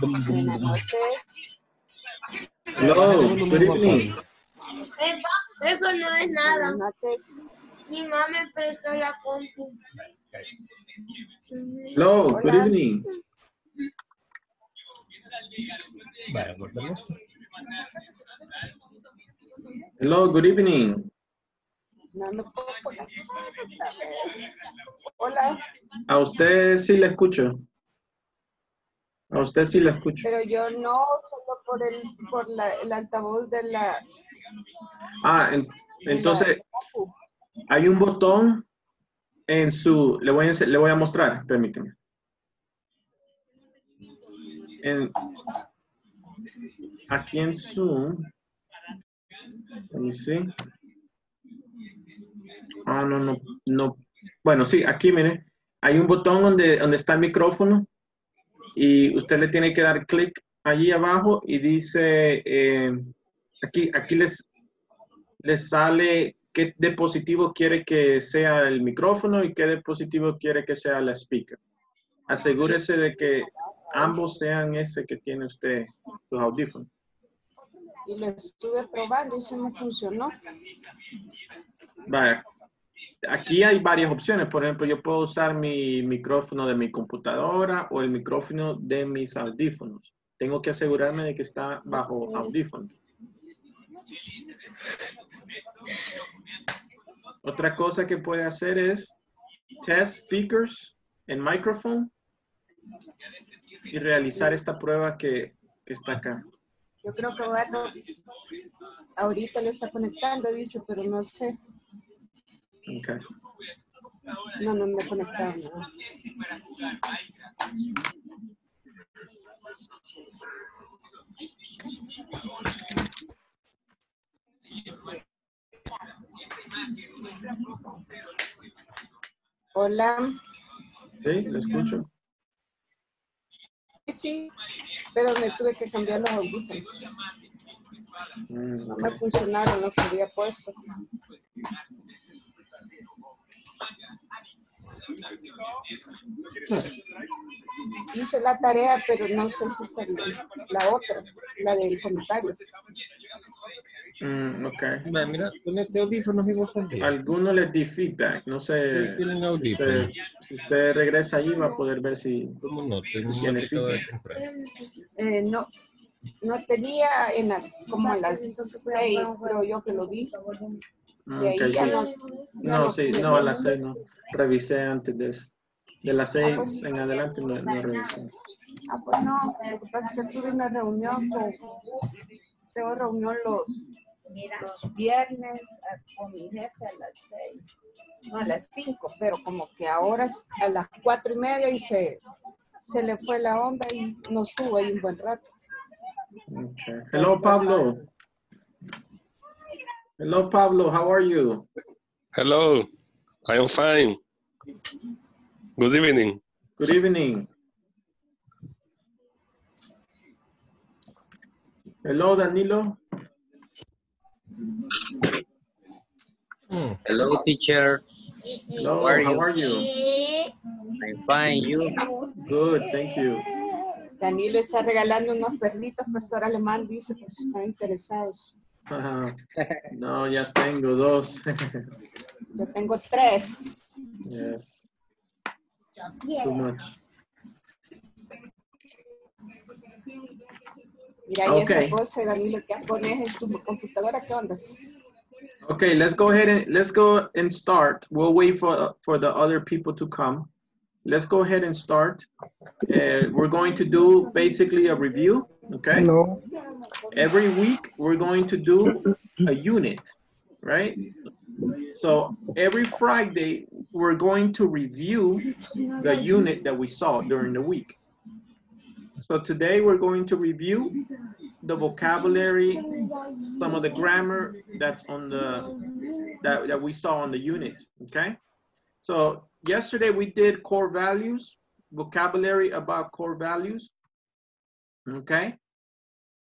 Buenas noches. Hello, good evening. Epa, eso no es nada. Buenas noches. Mi mamá me prestó la compu. Hello, good Hola. evening. Vale, volvemos. Hello, good evening. No me puedo. Hola, A usted sí le escucho. A usted sí le escucho. pero yo no, solo por el, por la, el altavoz de la. Ah, en- entonces la hay un botón en su, le voy a, le voy a mostrar, permíteme. En, aquí en Zoom, me see. Ah, no, no, no. Bueno, sí, aquí mire, hay un botón donde, donde está el micrófono y usted le tiene que dar clic allí abajo y dice, eh, aquí, aquí les, les sale qué dispositivo quiere que sea el micrófono y qué dispositivo quiere que sea la speaker. Asegúrese de que ambos sean ese que tiene usted, sus audífonos. Y lo estuve probando y se me funcionó. Vaya, aquí hay varias opciones. Por ejemplo, yo puedo usar mi micrófono de mi computadora o el micrófono de mis audífonos. Tengo que asegurarme de que está bajo audífonos. Otra cosa que puede hacer es test speakers en microphone y realizar esta prueba que, que está acá. Yo creo que ahorita le está conectando, dice, pero no sé. Okay. No, no me he conectado. no. Hola. Sí, lo escucho. Sí, pero me tuve que cambiar los audífonos. Mm, No me funcionaron los que había puesto. Hice la tarea, pero no sé si está bien. La otra, la del comentario. mm, okay. Va, mira, ponete audífonos y vos también. Algunos les di feedback, no sé. Tienen audífonos. si usted regresa allí va a poder ver si... ¿Cómo no? Tiene. Eh, no, no tenía en la- como a las seis, creo yo que lo vi. Mm, sí. no. No, sí, no, a las seis no. Revisé antes de eso. De las seis en adelante no, no revisé. Ah, pues no, lo que pasa es que tuve una reunión con, tengo reunión los, los viernes ah, con mi jefe a las seis, no a las cinco, pero como que ahora es a las cuatro y media y se, se le fue la onda y no estuvo ahí un buen rato. Okay. Hello, Pablo. Hello, Pablo. How are you? Hello, I am fine. Good evening. Good evening. Hello, Danilo. Hello, teacher. Hello, How are how you? are you? I'm fine. You? Good, thank you. Danilo está regalando unos perritos, pastor alemán, dice, por si están interesados. No, ya tengo dos. Yo tengo tres. yes. Too much. Mira, esa Okay. cosa, Danilo, que pones en tu computadora, ¿qué onda? Okay, let's go ahead and let's go and start. We'll wait for for the other people to come. Let's go ahead and start. Uh, we're going to do basically a review. Okay. Hello. Every week we're going to do a unit, right? So every Friday we're going to review the unit that we saw during the week. So today we're going to review the vocabulary, some of the grammar that's on the that, that we saw on the unit. Okay. So yesterday we did core values, vocabulary about core values. Okay.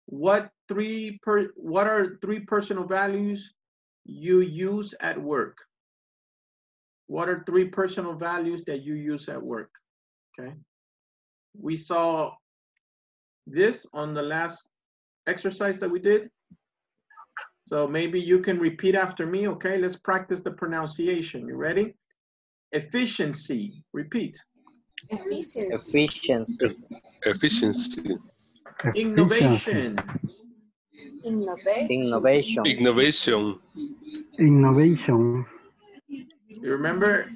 What three per what are three personal values you use at work? What are three personal values that you use at work? Okay. We saw this on the last exercise that we did. So maybe you can repeat after me, okay? Let's practice the pronunciation. You ready? Efficiency. Repeat. Efficiency. Efficiency. Efficiency. Innovation. Innovation. Innovation. Innovation. Innovation. You remember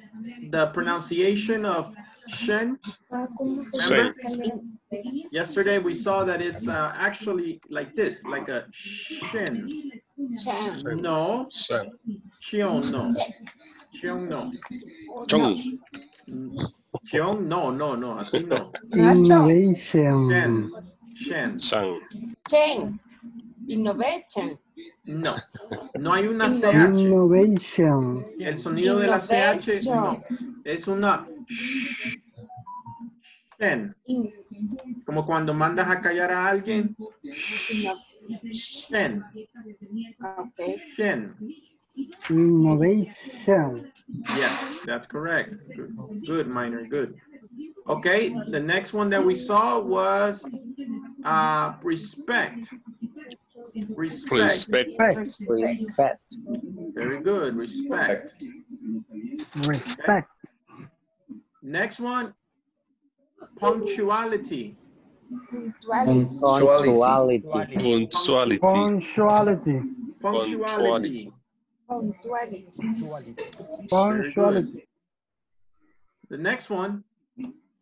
the pronunciation of Shen? Shen. Yesterday we saw that it's uh, actually like this, like a Shen. Chan. No, Shen. Cheong no. Cheong no. Chong. Cheong no, no, no, así no. Innovation. Shen. Shen. Shang. Chen. Innovation. No. No hay una CH. Innovation. El sonido de la CH no. Innovation. Es una Shen. Como cuando mandas a callar a alguien. Shen. Okay. Shen. Innovation. Yes, that's correct. Good, good, minor, good. Okay, the next one that we saw was uh, respect. Respect. Respect. Respect. Respect. Very good, respect. Respect. Next one, punctuality. Punctuality. Punctuality. Punctuality. Punctuality. Punctuality. Punctuality. Punctuality. The next one,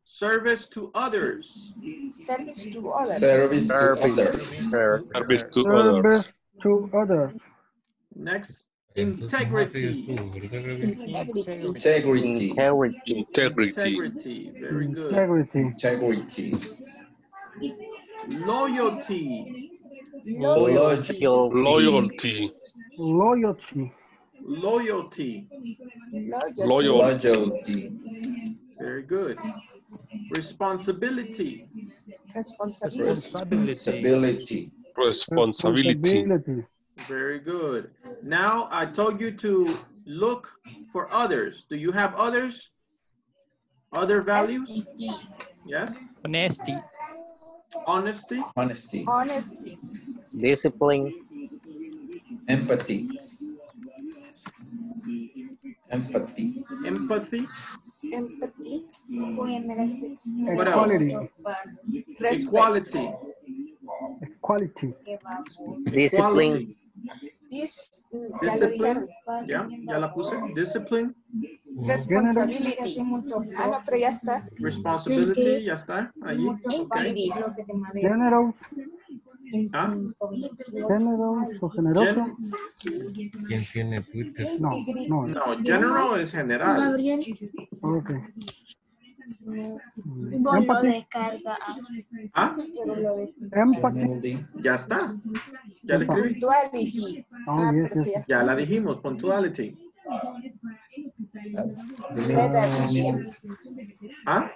service to others. Service to others. Service to Service. others. Service. Service to others. Service to others. Next, Integrity. integrity. Integrity. Integrity. Integrity. Integrity. Integrity, very good. Integrity. Integrity. Loyalty. Loyalty. Loyalty. Loyalty. Loyalty. Loyalty. Loyalty. Very good. Responsibility. Responsibility. Responsibility. Responsibility. Very good. Now I told you to look for others. Do you have others? Other values? SED. Yes. Honesty. Honesty. Honesty. Honesty. Discipline. Empathy. Empathy. Empathy. Empathy. What? Equality. Respect. Equality. Equality. Discipline. Equality. This, ya lo Discipline. dijeron. Ya, ya la puse. Discipline. Responsibility. Ah, no, pero ya está. Responsibility. Ya está. Allí. Integrity. ¿Ah? O generoso. ¿Quién tiene Twitter? No, no. No, general es general. Ok. Vos lo Empathy. descargas. Ah, Empathy. Ya está. Ya le escribí. Punctuality. Oh, Ah, yes, yes. ya la dijimos. Punctuality. Leadership. Ah,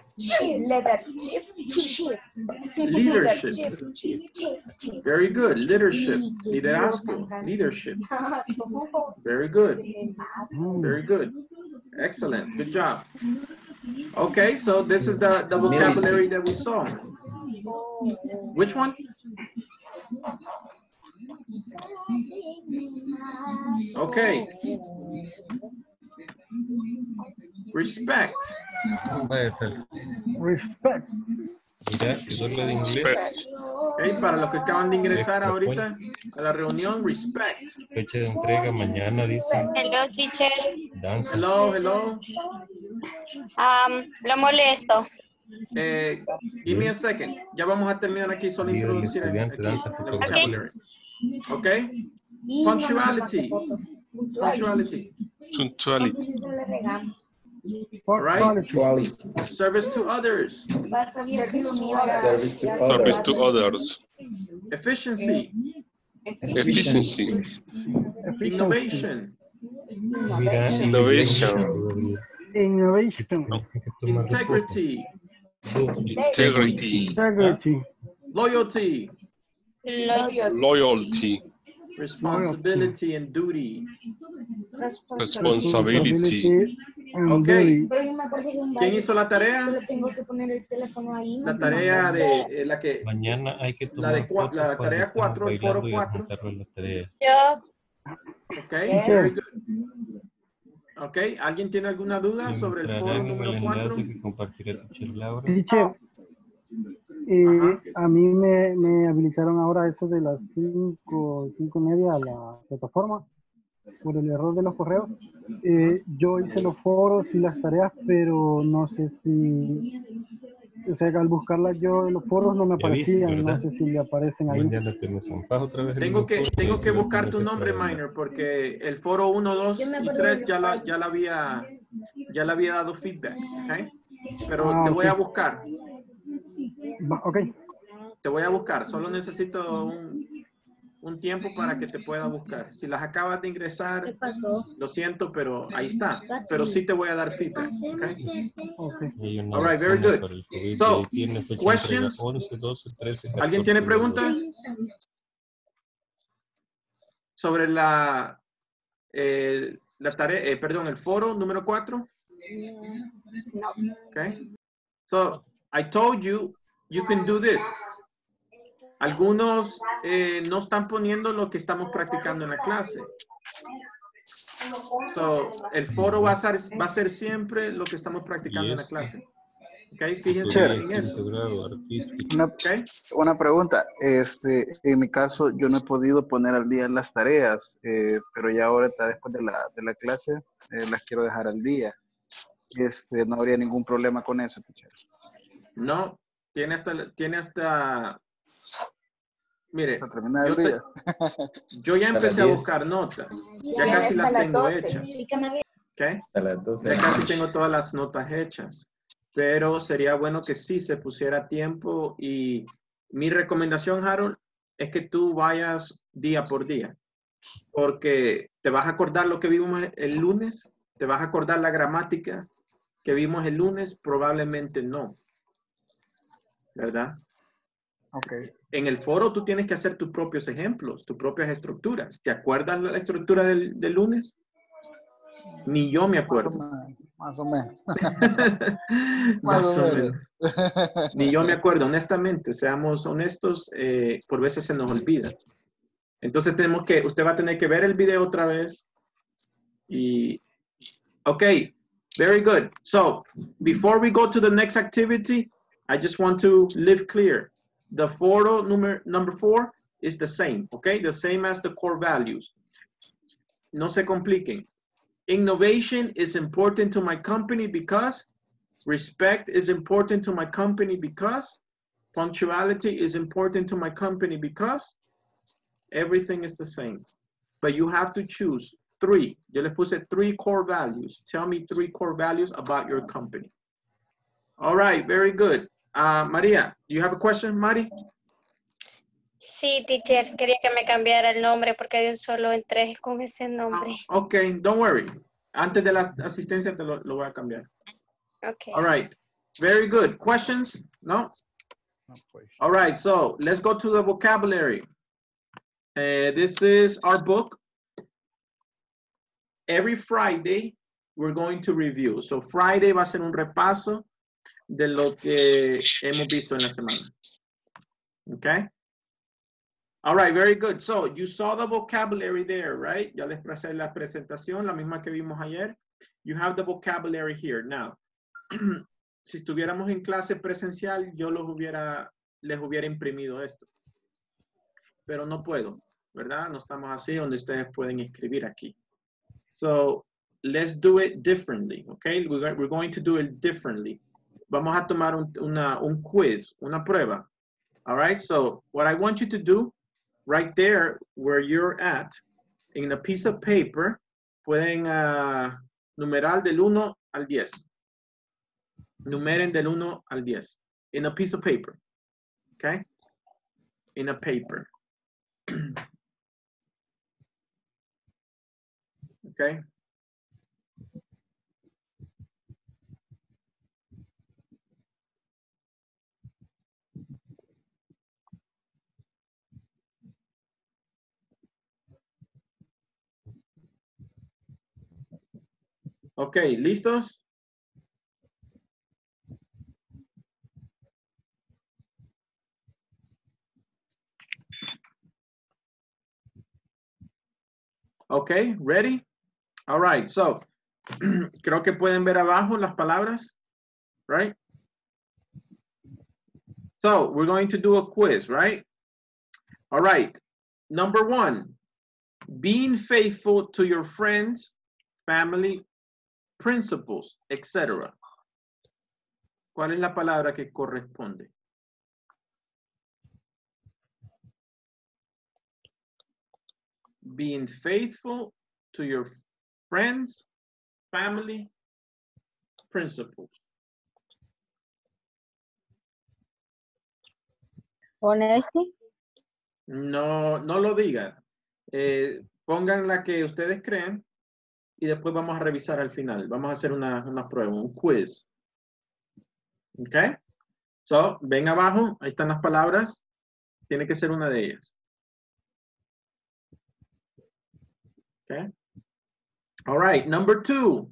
Leadership. leadership. Very good. Leadership. Liderazgo. Leadership. Very good. Very good. Excellent. Good job. Okay, so this is the, the vocabulary that we saw. Which one? Okay. Respect. Respect. Mira, yo lo de inglés. Okay, para los que acaban de ingresar ahorita a la reunión, respect. fecha de entrega mañana, dice. Hello, teacher. Danza. Hello, hello. Um, lo molesto. Eh, give me a second. Ya vamos a terminar aquí, solo introducir el, aquí, danza, vocabulary. Okay? Punctuality. Punctuality. Punctuality. Right. Punctuality. Punctuality. Service to others. Service to Service Service others. to others. Efficiency. Efficiency. Efficiency. Innovation. Mira, Innovation. Innovation. Hay Integrity. Integrity. Integrity. Loyalty. Loyalty. Loyalty. Responsibility and duty. Responsibility. Okay. ¿Quién hizo la tarea? La tarea de eh, la que. Mañana hay que tomar. La, de cua, la tarea 4, el foro 4. Yo. Ok. Yes. Ok. ¿Alguien tiene alguna duda sobre el foro número 4? Teacher eh, Ajá. a mí me, me habilitaron ahora eso de las 5, cinco y media a la plataforma por el error de los correos. Eh, yo hice los foros y las tareas, pero no sé si, o sea, al buscarlas yo en los foros no me viste, aparecían, no sé si le aparecen ahí. Tengo que, tengo que buscar tu nombre. Minor, porque el foro 1, 2 Yo me y acuerdo 3 de ya la, ya la había, ya le había dado feedback, ¿ok? Pero Ah, te voy a buscar, ok, te voy a buscar. Solo necesito un, un tiempo para que te pueda buscar. Si las acabas de ingresar, ¿Qué pasó? lo siento, pero ahí está. Pero sí te voy a dar feedback, ¿ok? ok. Hay una All right, very good. So, questions? entrega 11, 12, 13, 14 ¿Alguien tiene preguntas? Sobre la, eh, la tarea, eh, perdón, el foro número 4. No. Okay. So I told you you can do this. Algunos eh, no están poniendo lo que estamos practicando en la clase. So el foro va a ser, va a ser siempre lo que estamos practicando en la clase. Okay, fíjense en eso. Una, Okay. una pregunta, este, en mi caso yo no he podido poner al día las tareas, eh, pero ya ahorita después de la, de la clase eh, las quiero dejar al día. Este, no habría ningún problema con eso, teacher. No, tiene hasta, tiene hasta, mire, yo, el te- día. yo ya empecé a 10. buscar notas. Ya casi las tengo 12. hechas. Okay. A las 12. Ya casi tengo todas las notas hechas, pero sería bueno que sí se pusiera tiempo y mi recomendación, Harold, es que tú vayas día por día, porque te vas a acordar lo que vimos el lunes, te vas a acordar la gramática que vimos el lunes, probablemente no, ¿verdad? Ok. En el foro tú tienes que hacer tus propios ejemplos, tus propias estructuras. ¿Te acuerdas la estructura del, del lunes? Ni yo me acuerdo. Más o menos. Más o menos. Ni yo me acuerdo, honestamente, seamos honestos, eh, por veces se nos olvida. Entonces tenemos que, usted va a tener que ver el video otra vez. Y, ok, very good. So, before we go to the next activity, I just want to live clear. The photo number, number four is the same, okay? The same as the core values. No se compliquen. Innovation is important to my company because Respect is important to my company because punctuality is important to my company because everything is the same. But you have to choose three. Yo les puse three core values. Tell me three core values about your company. All right, very good. Uh, Maria, you have a question, Mari? sí, teacher, quería que me cambiara el nombre porque de un solo entré con ese nombre. Okay, don't worry. Antes de la asistencia te lo, lo voy a cambiar. Ok. All right, very good. Questions? No? All right, so let's go to the vocabulary. Uh, this is our book. Every Friday, we're going to review. So Friday va a ser un repaso de lo que hemos visto en la semana. Okay? All right, very good. So you saw the vocabulary there, right? Ya les pasé la presentación, la misma que vimos ayer. You have the vocabulary here. Now, si estuviéramos en clase presencial, yo los hubiera, les hubiera imprimido esto. Pero no puedo, ¿verdad? No estamos así donde ustedes pueden escribir aquí. So, let's do it differently, okay? We're, go- we're going to do it differently. Vamos a tomar un, una, un quiz, una prueba. All right, so what I want you to do, right there where you're at, in a piece of paper, pueden ah, numerar del 1 al 10. Numeren del 1 al 10. In a piece of paper. Okay? In a paper. okay? Ok, ¿listos? Okay, ready? All right, so creo que pueden ver abajo las palabras, right? So we're going to do a quiz, right? All right, number one, being faithful to your friends, family, principles, etc. ¿Cuál es la palabra que corresponde? Being faithful to your friends, family, principles. Honesty. No, no lo digan. Eh, pongan la que ustedes creen y después vamos a revisar al final. Vamos a hacer una, prueba, un quiz. ¿Ok? So, ven abajo, ahí están las palabras. Tiene que ser una de ellas. Okay. All right, number two.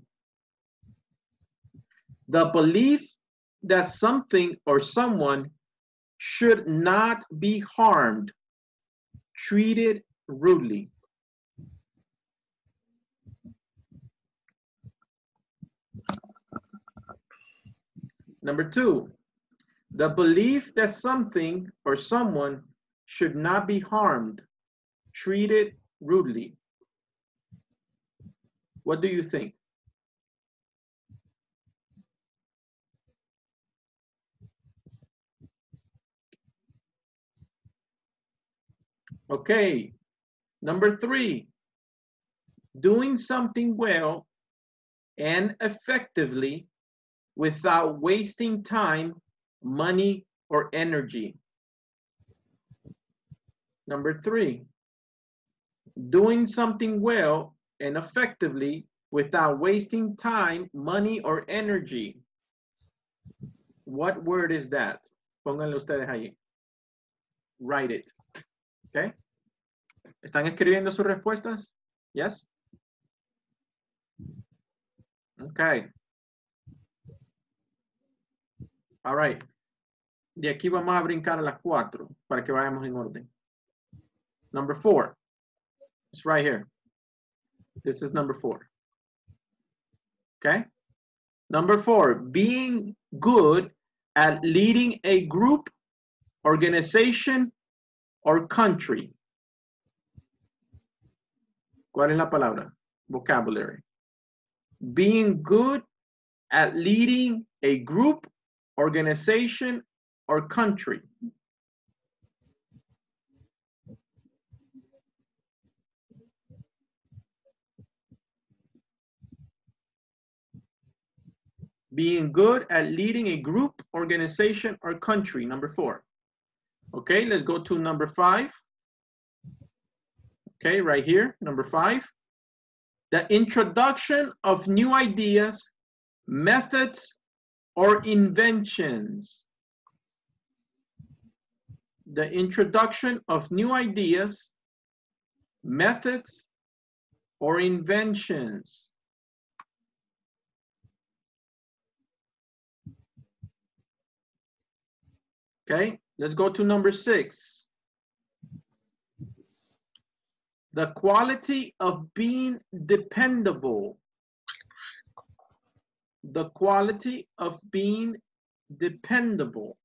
The belief that something or someone should not be harmed, treated rudely. Number two, the belief that something or someone should not be harmed, treated rudely. What do you think? Okay, number three, doing something well and effectively without wasting time, money, or energy. Number three, doing something well and effectively without wasting time, money, or energy. What word is that? Pónganlo ustedes ahí. Write it. Okay. ¿Están escribiendo sus respuestas? Yes? Okay. All right. De aquí vamos a brincar a las cuatro para que vayamos en orden. Number four. It's right here. This is number four. Okay. Number four, being good at leading a group, organization, or country. ¿Cuál es la palabra? Vocabulary. Being good at leading a group, organization, or country. Being good at leading a group, organization, or country, number four. Okay, let's go to number five. Okay, right here, number five. The introduction of new ideas, methods, or inventions. The introduction of new ideas, methods, or inventions. Okay, let's go to number six. The quality of being dependable. The quality of being dependable.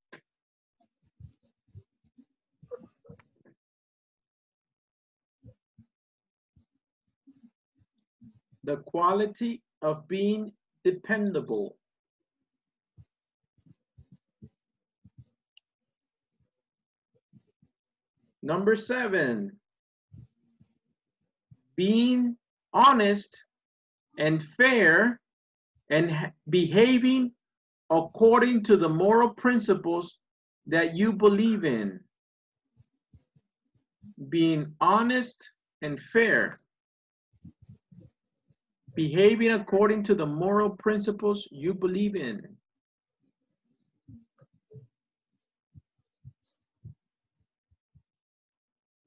The quality of being dependable. Number seven, being honest and fair and behaving according to the moral principles that you believe in. Being honest and fair. Behaving according to the moral principles you believe in.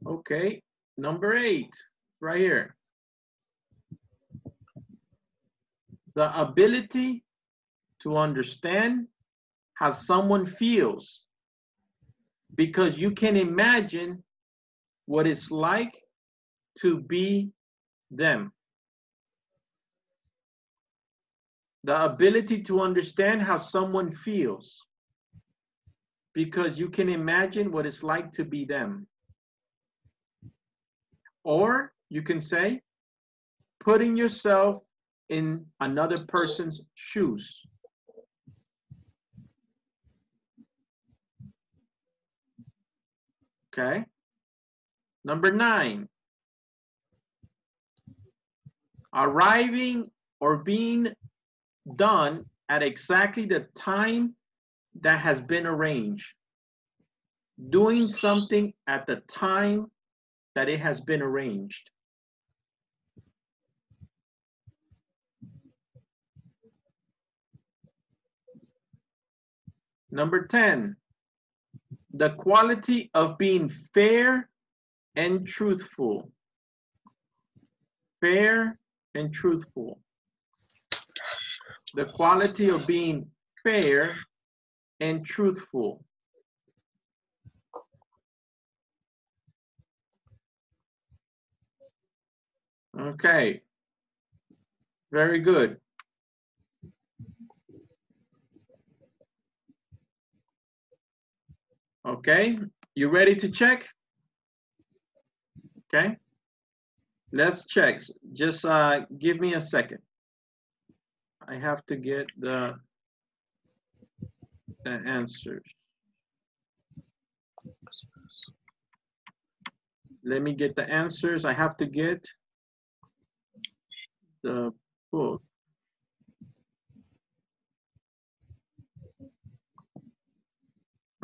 Okay, number eight, right here. The ability to understand how someone feels because you can imagine what it's like to be them. The ability to understand how someone feels because you can imagine what it's like to be them. Or you can say, putting yourself in another person's shoes. Okay. Number nine, arriving or being done at exactly the time that has been arranged. Doing something at the time that it has been arranged. Number 10, the quality of being fair and truthful. Fair and truthful. The quality of being fair and truthful. Okay. Very good. Okay, you ready to check? Okay, let's check. Just uh, give me a second. I have to get the, the answers. Let me get the answers. I have to get the book.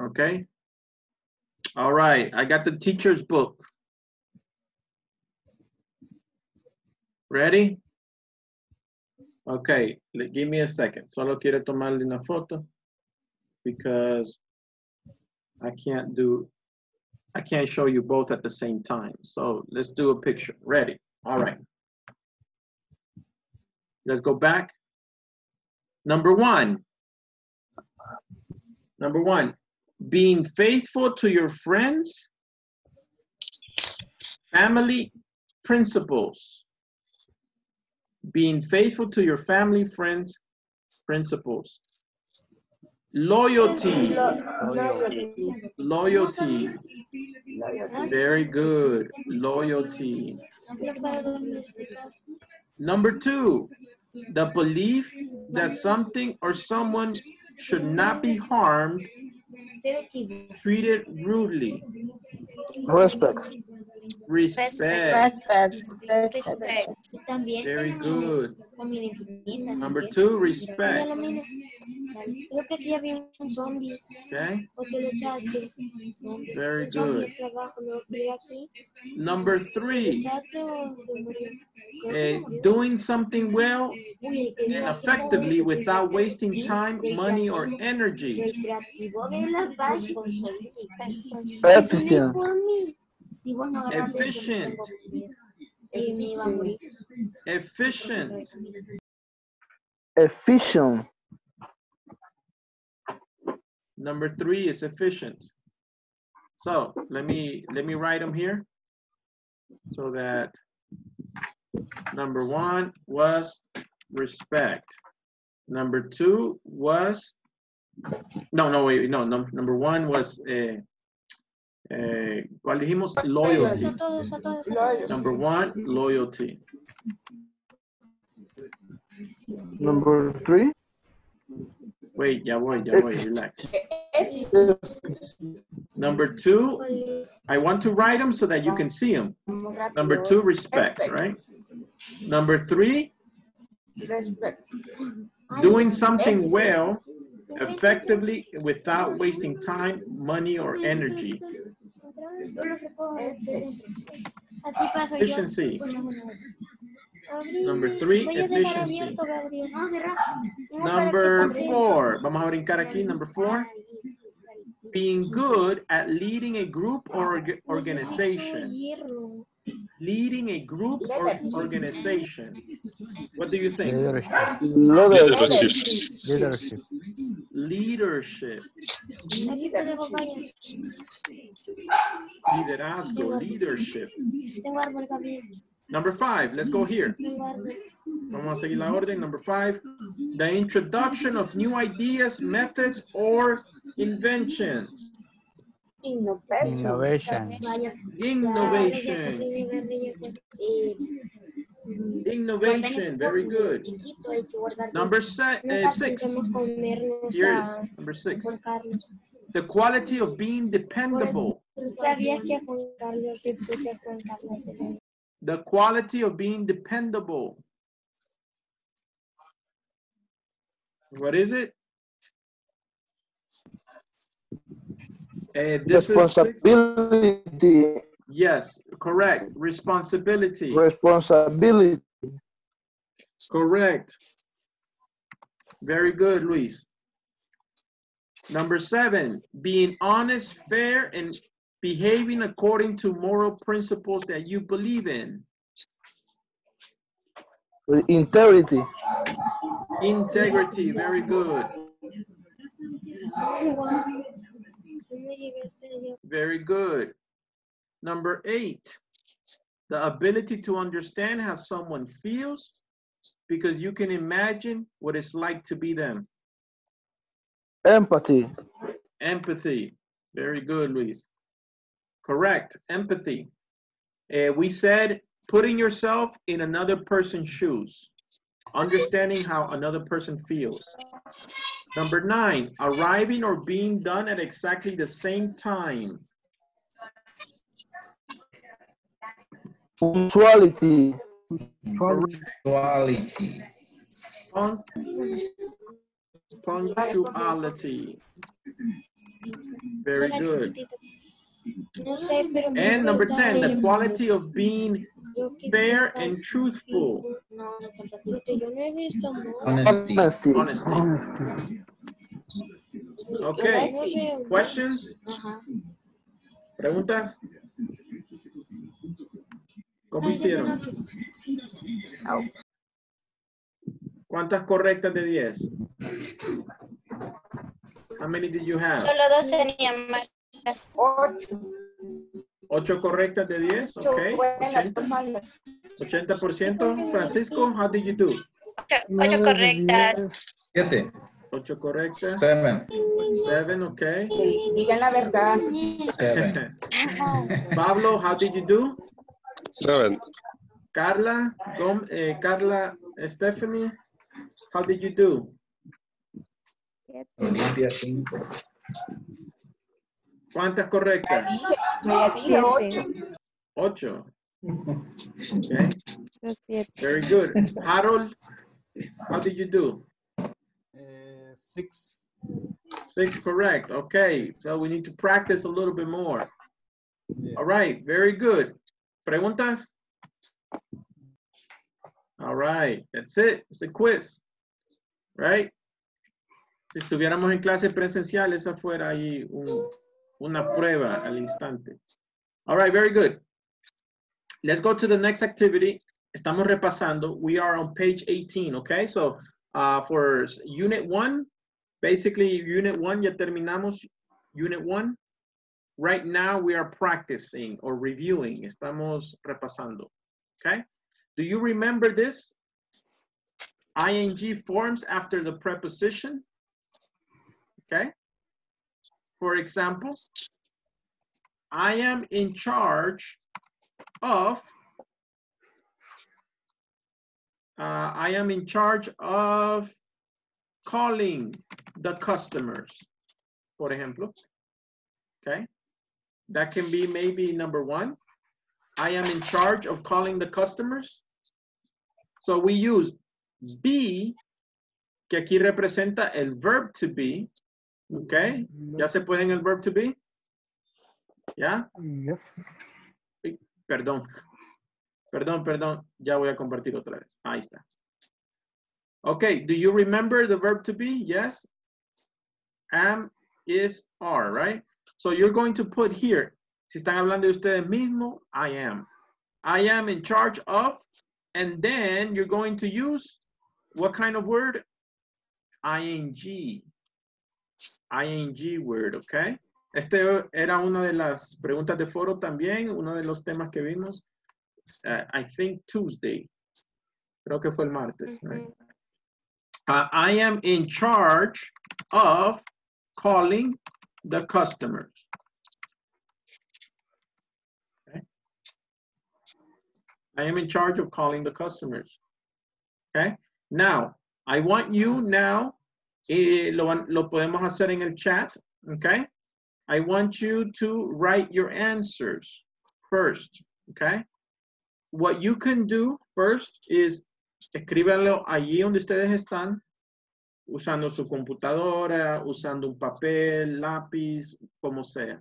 Okay. All right, I got the teacher's book. Ready? Okay, give me a second. Solo quiero tomarle una foto because I can't do, I can't show you both at the same time. So let's do a picture. Ready? All right. Let's go back. Number one. Number one, being faithful to your friends, family principles. Being faithful to your family, friends, principles. Loyalty, loyalty. Loyalty. Very good, loyalty. Number two, the belief that something or someone should not be harmed, treated rudely. Respect. Respect. Respect. Very good. Number two, respect. Creo que aquí había un zombie. Okay, ¿O te lo echaste? very good. aquí abajo, lo tiré aquí. Number three, echaste o se murió? Creo que eh, murió. doing something well Uy, el que and effectively without wasting time, money, or energy. Del creativo de la paz. Efficient. Si vos no agarraste el Efficient. y me iba a morir. Efficient. Efficient. Number three is efficient. So let me let me write them here so that number one was respect. Number two was no no wait no num- number one was eh, eh, ¿cuál dijimos? Loyalty. Number one, loyalty. Number three. Wait, ya voy, ya voy, relax. Number two, I want to write them so that you can see them. Number two, respect, right? Number three, Respect. doing something well, effectively, without wasting time, money, or energy. Yo lo recojo. Así paso yo. Efficiency. Abrí. Number three, Voy a dejar efficiency. abierto, Gabriel. No, cerrá. No, para Number four, vamos a brincar aquí, number four, being good at leading a group or organization. Leading a group or organization. What do you think? Leadership. Leadership. Leadership. Leadership. Aquí tenemos varias. Liderazgo, leadership. Tengo árbol, Gabriel. Number five, let's go here. Vamos a seguir la orden. Number five, the introduction of new ideas, methods, or inventions. Innovation. Innovation. Innovation. Innovation, very good. chiquito, hay que guardar. Number se- uh, six, here is, number six. The quality of being dependable. ¿Sabías que a Juan Carlos le puse a Juan Carlos? The quality of being dependable. What is it? Uh, this is six. Responsibility. Yes, correct. Responsibility. Responsibility. Correct. Very good, Luis. Number seven, being honest, fair, and behaving according to moral principles that you believe in. Integrity. Integrity, very good. Very good. Number eight, the ability to understand how someone feels because you can imagine what it's like to be them. Empathy. Empathy. Very good, Luis. Correct. Empathy. Uh, we said putting yourself in another person's shoes, understanding how another person feels. Number nine, arriving or being done at exactly the same time. Punctuality. Quality. Punct- Punctuality. Very good. No sé, pero me And number 10, the quality of being fair and truthful. No, no te preocupes, yo no he visto amor. Honesty. Honesty. Honesty. Honesty. Okay. Yo no veo- Questions? ¿Preguntas? ¿Cómo hicieron? ¿Cuántas correctas de 10? How many did you have? Solo dos tenían malas. Ocho. ¿Ocho correctas de 10? Ocho Ok. buenas, 80, dos malas. 80%. Francisco, how did you do? Ocho, ocho correctas. Siete. Ocho correctas. Seven. Seven, ok. Digan la verdad. Seven. Pablo, how did you do? Seven. Carla, Gom- eh, Carla, Stephanie, how did you do? Olimpia, cinco. ¿Cuántas correctas? dije, yo ya dije ocho. Ocho. Okay. Very good. Harold, how did you do? Eh, six. Six correct. Okay, so we need to practice a little bit more. All right, very good. ¿Preguntas? All right, that's it. It's a quiz. Right? Si estuviéramos en clase presencial, esa fuera ahí un- una prueba al instante. All right, very good. Let's go to the next activity. Estamos repasando. We are on page 18, okay? So uh, for unit one, basically unit one, ya terminamos unit one. Right now we are practicing or reviewing. Estamos repasando, okay? Do you remember this? ing forms after the preposition. Okay. For example, I am in charge of, uh, I am in charge of calling the customers, for ejemplo. Okay. That can be maybe number one. I am in charge of calling the customers. So we use be, que aquí representa el verb to be. Okay. ¿Ya se puede en el verb to be? ¿Ya? Yes. Uy, Perdón. Perdón, perdón. Ya voy a compartir otra vez. Ahí está. Okay. Do you remember the verb to be? Yes. Am, is, are, right? So you're going to put here, si están hablando de ustedes mismos, I am. I am in charge of, and then you're going to use what kind of word? ing. Ing word, okay? Este era una de las preguntas de foro también, uno de los temas que vimos. Uh, I think Tuesday. Creo que fue el martes, right? Uh, I am in charge of calling the customers. Okay. I am in charge of calling the customers. Okay. Now, I want you now, eh, lo, lo podemos hacer en el chat. Okay. I want you to write your answers first. Okay. What you can do first is escríbanlo allí donde ustedes están, usando su computadora, usando un papel, lápiz, como sea.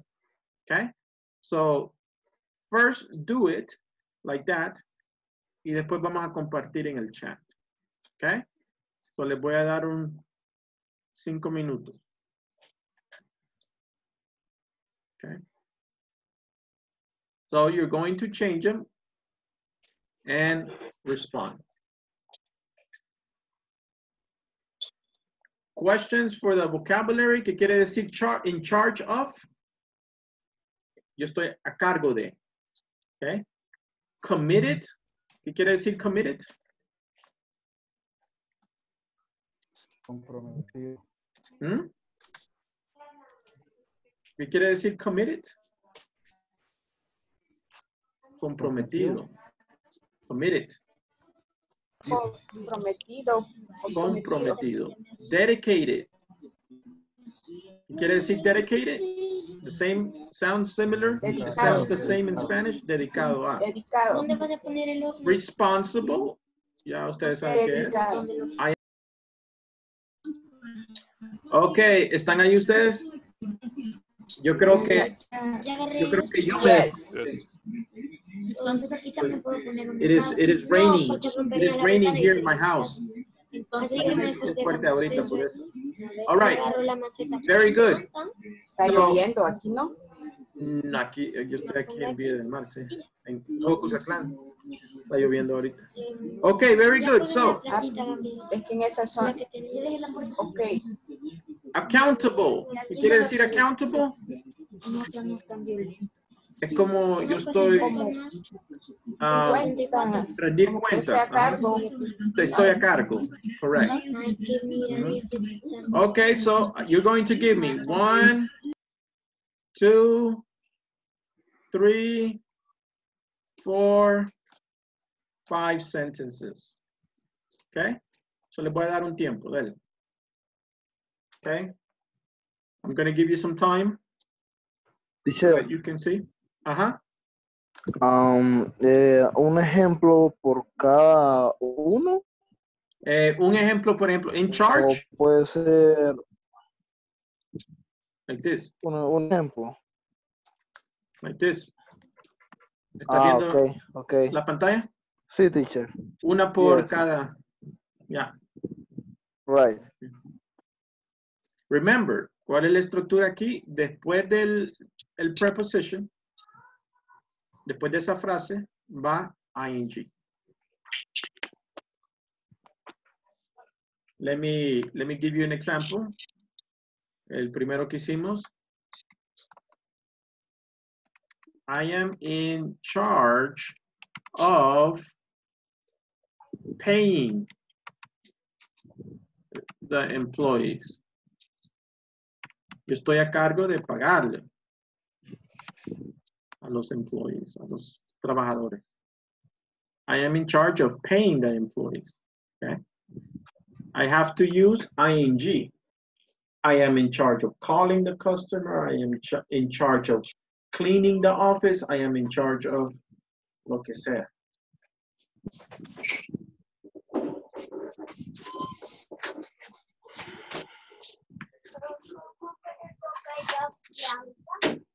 Okay? So, first do it like that y después vamos a compartir en el chat. Okay? So, les voy a dar un cinco minutos. Okay? So, you're going to change them and respond. Questions for the vocabulary, que quiere decir char in charge of. Yo estoy a cargo de. Okay. Committed, ¿qué quiere decir committed? Comprometido. ¿Mm? ¿Qué quiere decir committed? Comprometido. Committed. Comprometido. Comprometido. Dedicated. ¿Qué quiere decir dedicated? The same, sounds similar? It sounds the same in Spanish? Dedicado a. Dedicado. ¿Dónde vas a poner el? Responsible. Ya ustedes saben qué es. Ok, ¿están ahí ustedes? Yo creo que, yo creo que yo me, Yes. Entonces aquí también puedo poner un it is, it is raining, it is raining here in my house. Fuerte ahorita por eso. All right. Very good. Está lloviendo aquí, ¿no? Mm, Aquí, yo estoy aquí en Villa del Mar, sí. En Cuzatlán. Está lloviendo ahorita. Ok, very good. So, Es que en esa zona. Ok. Accountable. ¿Qué quiere decir accountable? No seamos tan violentos. Es como yo estoy Cuenta. rendir cuentas. a ah, cargo. ajá. Estoy a cargo. Correct. Okay, so you're going to give me one, two, three, four, five sentences. Okay? So le voy a dar un tiempo, dale. Okay? I'm going to give you some time Teacher, that you can see. Ajá. um, eh, un ejemplo por cada uno Eh, un ejemplo, por ejemplo, in o charge, puede ser like this, un, un ejemplo. like this. ¿Está Ah, viendo ok, ok. la pantalla? Sí, teacher. Una por Yes. cada. Ya. Right. Remember, ¿cuál es la estructura aquí? Después del el preposition, después de esa frase, va ing. Let me, let me give you an example. El primero que hicimos. I am in charge of paying the employees. Yo estoy a cargo de pagarle a los employees, a los trabajadores. I am in charge of paying the employees. Okay? I have to use ing. I am in charge of calling the customer. I am in charge of cleaning the office. I am in charge of lo que sea. Of the answer.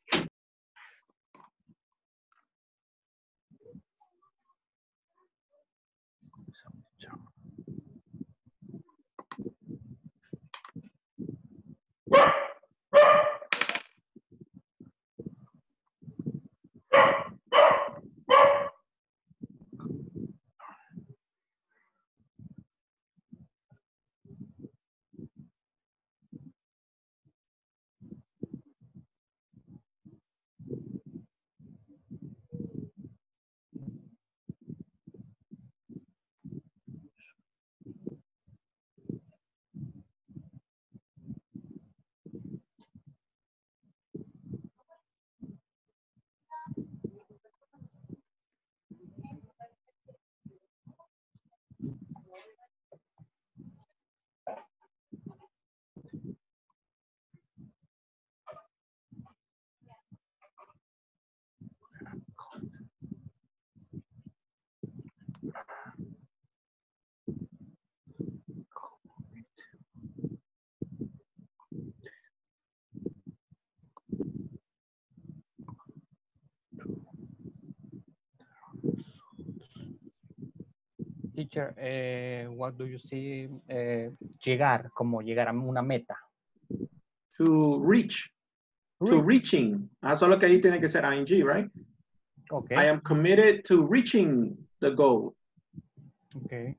Eh, what do you see? eh, llegar, como llegar a una meta. To reach. To reaching. Ah, solo que ahí tiene que ser ing, right? Okay. I am committed to reaching the goal. Okay.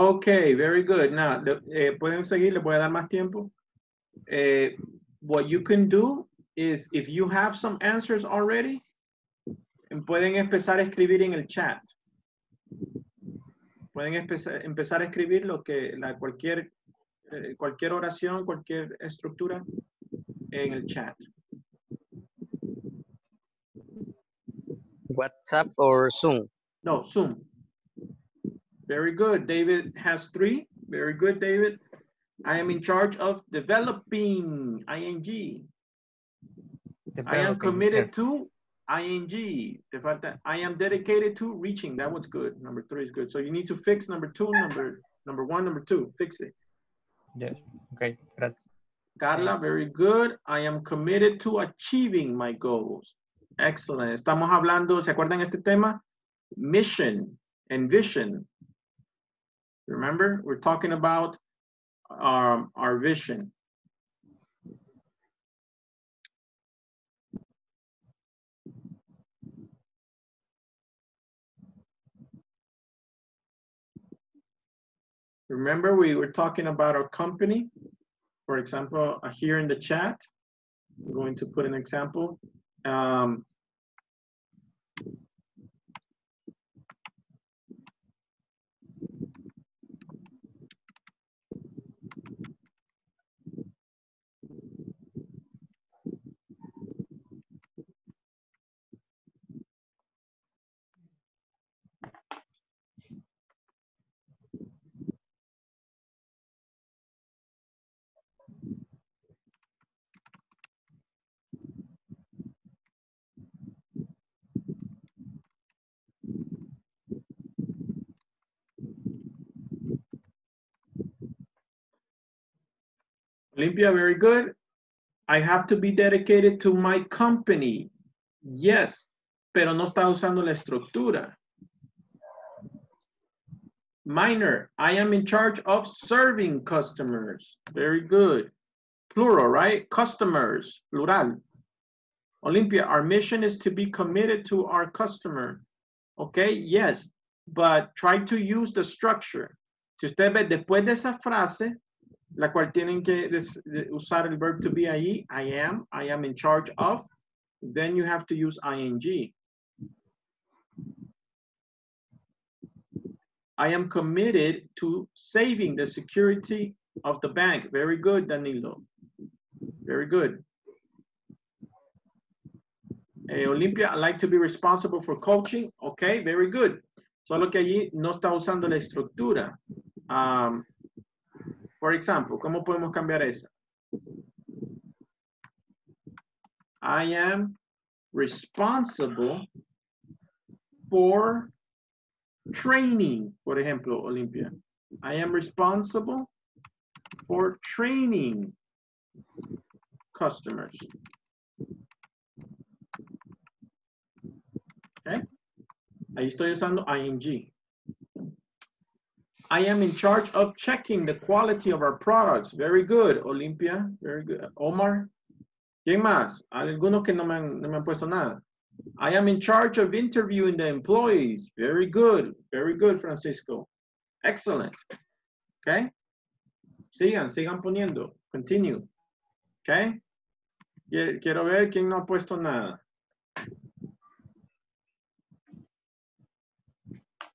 Okay, very good. Now, eh, pueden seguir, le voy a dar más tiempo. Eh, what you can do is if you have some answers already, pueden empezar a escribir en el chat. Pueden empezar, empezar a escribir lo que la cualquier eh, cualquier oración, cualquier estructura en el chat. WhatsApp or Zoom. No, Zoom. Very good. David has three. Very good, David. I am in charge of developing ing. I am committed to ing. Te falta, I am dedicated to reaching. That was good. Number three is good. So you need to fix number two, number number one, number two. Fix it. Yes. Okay. Gracias. Carla, very good. I am committed to achieving my goals. Excellent. Estamos hablando, ¿se acuerdan este tema? Mission and vision. Remember, we're talking about um, our vision. Remember, we were talking about our company. For example, uh, here in the chat, I'm going to put an example. Um, Olympia, very good. I have to be dedicated to my company. Yes, pero no está usando la estructura. Minor, I am in charge of serving customers. Very good. Plural, right? Customers, plural. Olympia, our mission is to be committed to our customer. Okay, yes, but try to use the structure. Si usted ve después de esa frase, la cual tienen que usar el verb to be ahí, I am, I am in charge of, then you have to use ing. I am committed to saving the security of the bank. Very good, Danilo. Very good. Eh, Olympia, I like to be responsible for coaching. Okay, very good. Solo que allí no está usando la estructura. Um, por ejemplo, ¿cómo podemos cambiar esa? I am responsible for training, por ejemplo, Olympia. I am responsible for training customers. Okay. Ahí estoy usando ing. I am in charge of checking the quality of our products. Very good, Olympia. Very good. Omar. ¿Quién más? Algunos que no me, han, no me han puesto nada. I am in charge of interviewing the employees. Very good. Very good, Francisco. Excellent. Okay. Sigan, sigan poniendo. Continue. Okay. Quiero ver quién no ha puesto nada.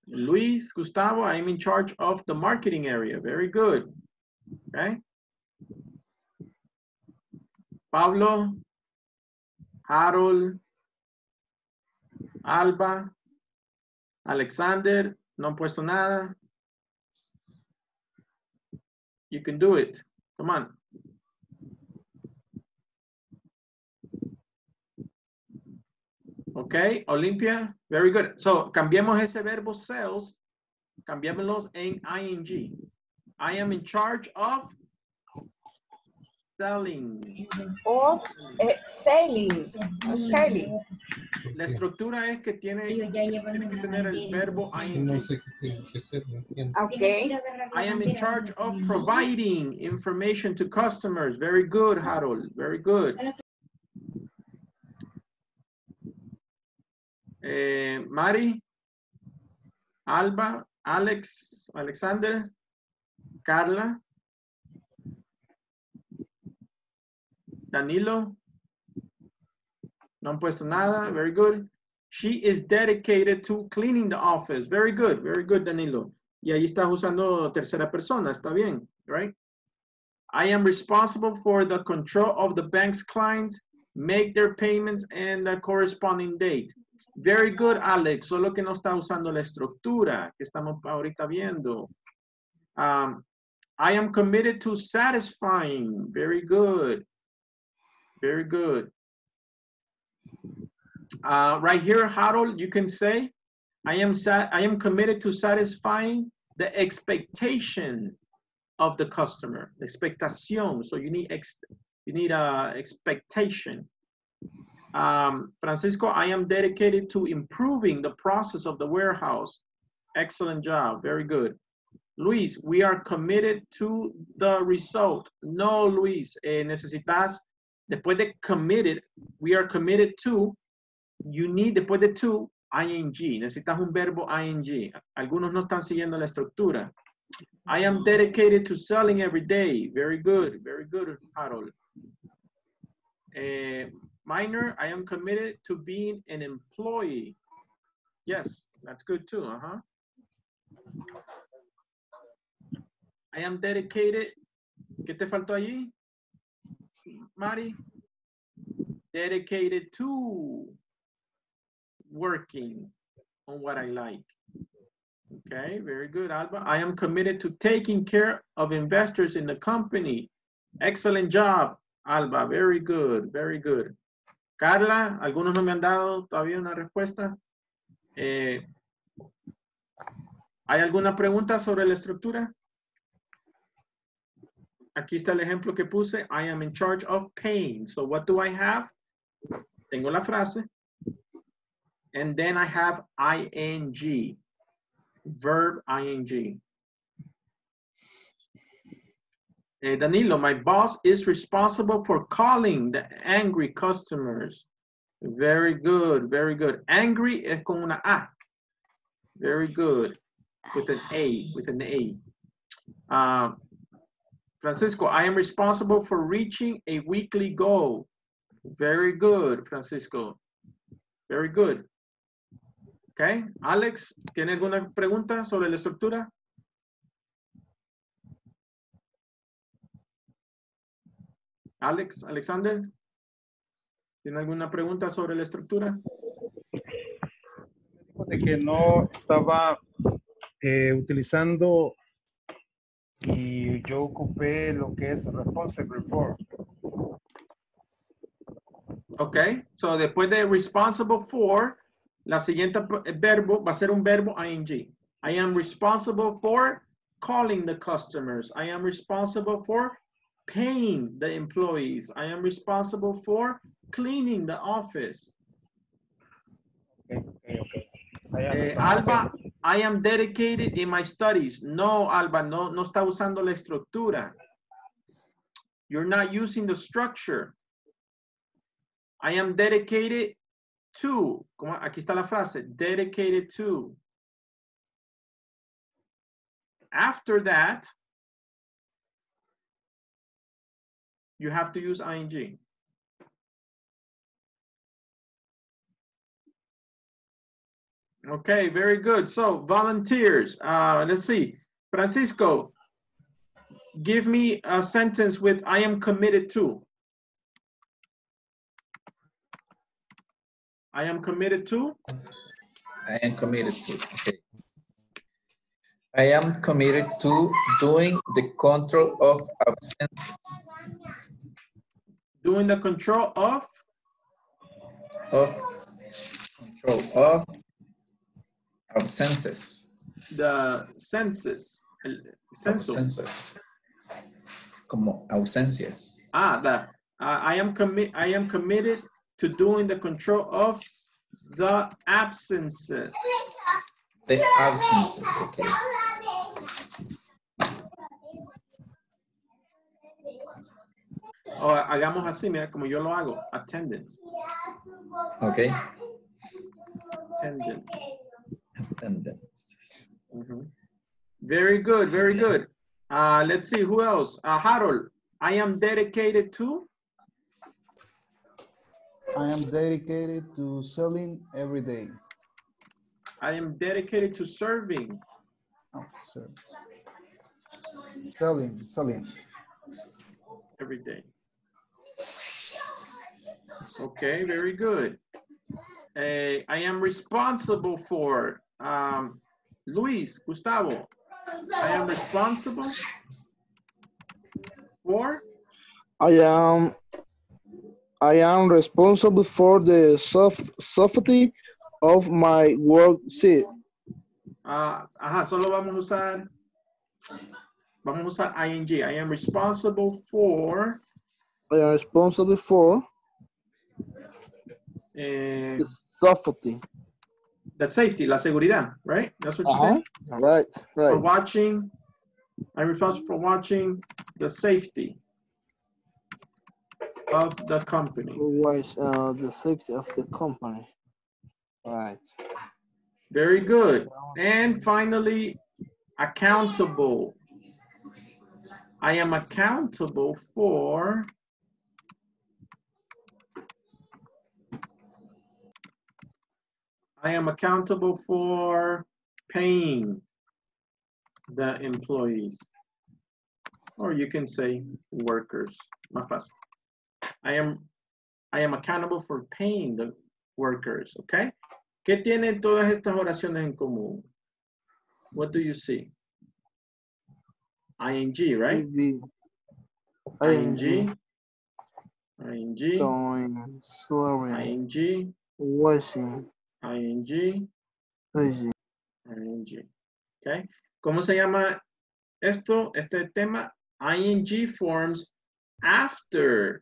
Luis, Gustavo, I am in charge of the marketing area. Very good. Okay. Pablo, Harold, Alba, Alexander, no han puesto nada. You can do it. Come on. Okay, Olympia, very good. So, cambiemos ese verbo sales, cambiémoslos en ing. I am in charge of selling. Of eh, selling. Selling. La estructura es que tiene, tiene que tener el verbo ing. No sé qué que ser. Okay. I am in charge of providing information to customers. Very good, Harold. Very good. Eh, Mari, Alba, Alex, Alexander, Carla, Danilo. No han puesto nada. Very good. She is dedicated to cleaning the office. Very good. Very good, Danilo. Y ahí estás usando tercera persona. Está bien, right? I am responsible for the control of the bank's clients, make their payments and the corresponding date. Very good, Alex. Solo que no está usando la estructura que estamos ahorita viendo. Um, I am committed to satisfying. Very good. Very good. Uh, right here, Harold, you can say, I am I am committed to satisfying the expectation of the customer. Expectación. So you need ex you need a expectation. Um, Francisco, I am dedicated to improving the process of the warehouse. Excellent job. Very good. Luis, we are committed to the result. No, Luis, eh, necesitas, después de committed, we are committed to, you need después de to, ing. Necesitas un verbo ing. Algunos no están siguiendo la estructura. I am dedicated to selling every day. Very good. Very good, Harold. Eh, minor, I am committed to being an employee. Yes, that's good too. Uh-huh. I am dedicated. ¿Qué te faltó allí? Mari? Dedicated to working on what I like. Okay, very good, Alba. I am committed to taking care of investors in the company. Excellent job, Alba. Very good, very good. Carla, algunos no me han dado todavía una respuesta. Eh, ¿Hay alguna pregunta sobre la estructura? Aquí está el ejemplo que puse. I am in charge of paying. So what do I have? Tengo la frase. And then I have ing. Verb ing. Eh, Danilo, my boss is responsible for calling the angry customers. Very good, very good. Angry es con una A. Very good. With an A, with an A. Uh, Francisco, I am responsible for reaching a weekly goal. Very good, Francisco. Very good. Okay, Alex, ¿tiene alguna pregunta sobre la estructura? Alex, Alexander, ¿tiene alguna pregunta sobre la estructura? de que no estaba eh, utilizando y yo ocupé lo que es responsible for. Ok, so después de responsible for, la siguiente p- verbo va a ser un verbo ing. I am responsible for calling the customers. I am responsible for paying the employees. I am responsible for cleaning the office. Okay, okay, Eh, Alba, I am dedicated in my studies. No, Alba, no, no está usando la estructura. You're not using the structure. I am dedicated to. ¿Cómo? Aquí está la frase. Dedicated to. After that, you have to use ing. Okay, very good. So volunteers, uh, let's see. Francisco, give me a sentence with I am committed to. I am committed to. I am committed to. Okay. I am committed to doing the control of absences. Doing the control of Of control of absences. the senses. el. Absences. Como ausencias. Ah, the, uh, I am commit, I am committed to doing the control of the absences. The absences, okay. O hagamos así, mira, como yo lo hago. Attendance. Okay. Attendance. Attendance. Mhm. Very good, very good. Uh, let's see, who else? Uh, Harold, I am dedicated to, I am dedicated to selling every day. I am dedicated to serving. Oh, sir. Selling, selling. every day. Okay, very good. Eh, I am responsible for, um, Luis, Gustavo, I am responsible for, I am I am responsible for the soft safety of my work seat. ah, ajá, solo vamos a usar, vamos a usar ing. I am responsible for, I am responsible for eh, the safety. the safety, la seguridad, right? That's what you Uh-huh. said? Right, For watching, I'm responsible for watching the safety of the company. Otherwise, uh, the safety of the company. Right. Very good. And finally, accountable. I am accountable for I am accountable for paying the employees. Or you can say workers. Más fácil. I am I am accountable for paying the workers, okay? ¿Qué tienen todas estas oraciones en común? What do you see? ING, right? ING, ING. ING, Going, serving, ING, washing, ING, paging. ING. Okay. ¿Cómo se llama esto, este tema? ING forms after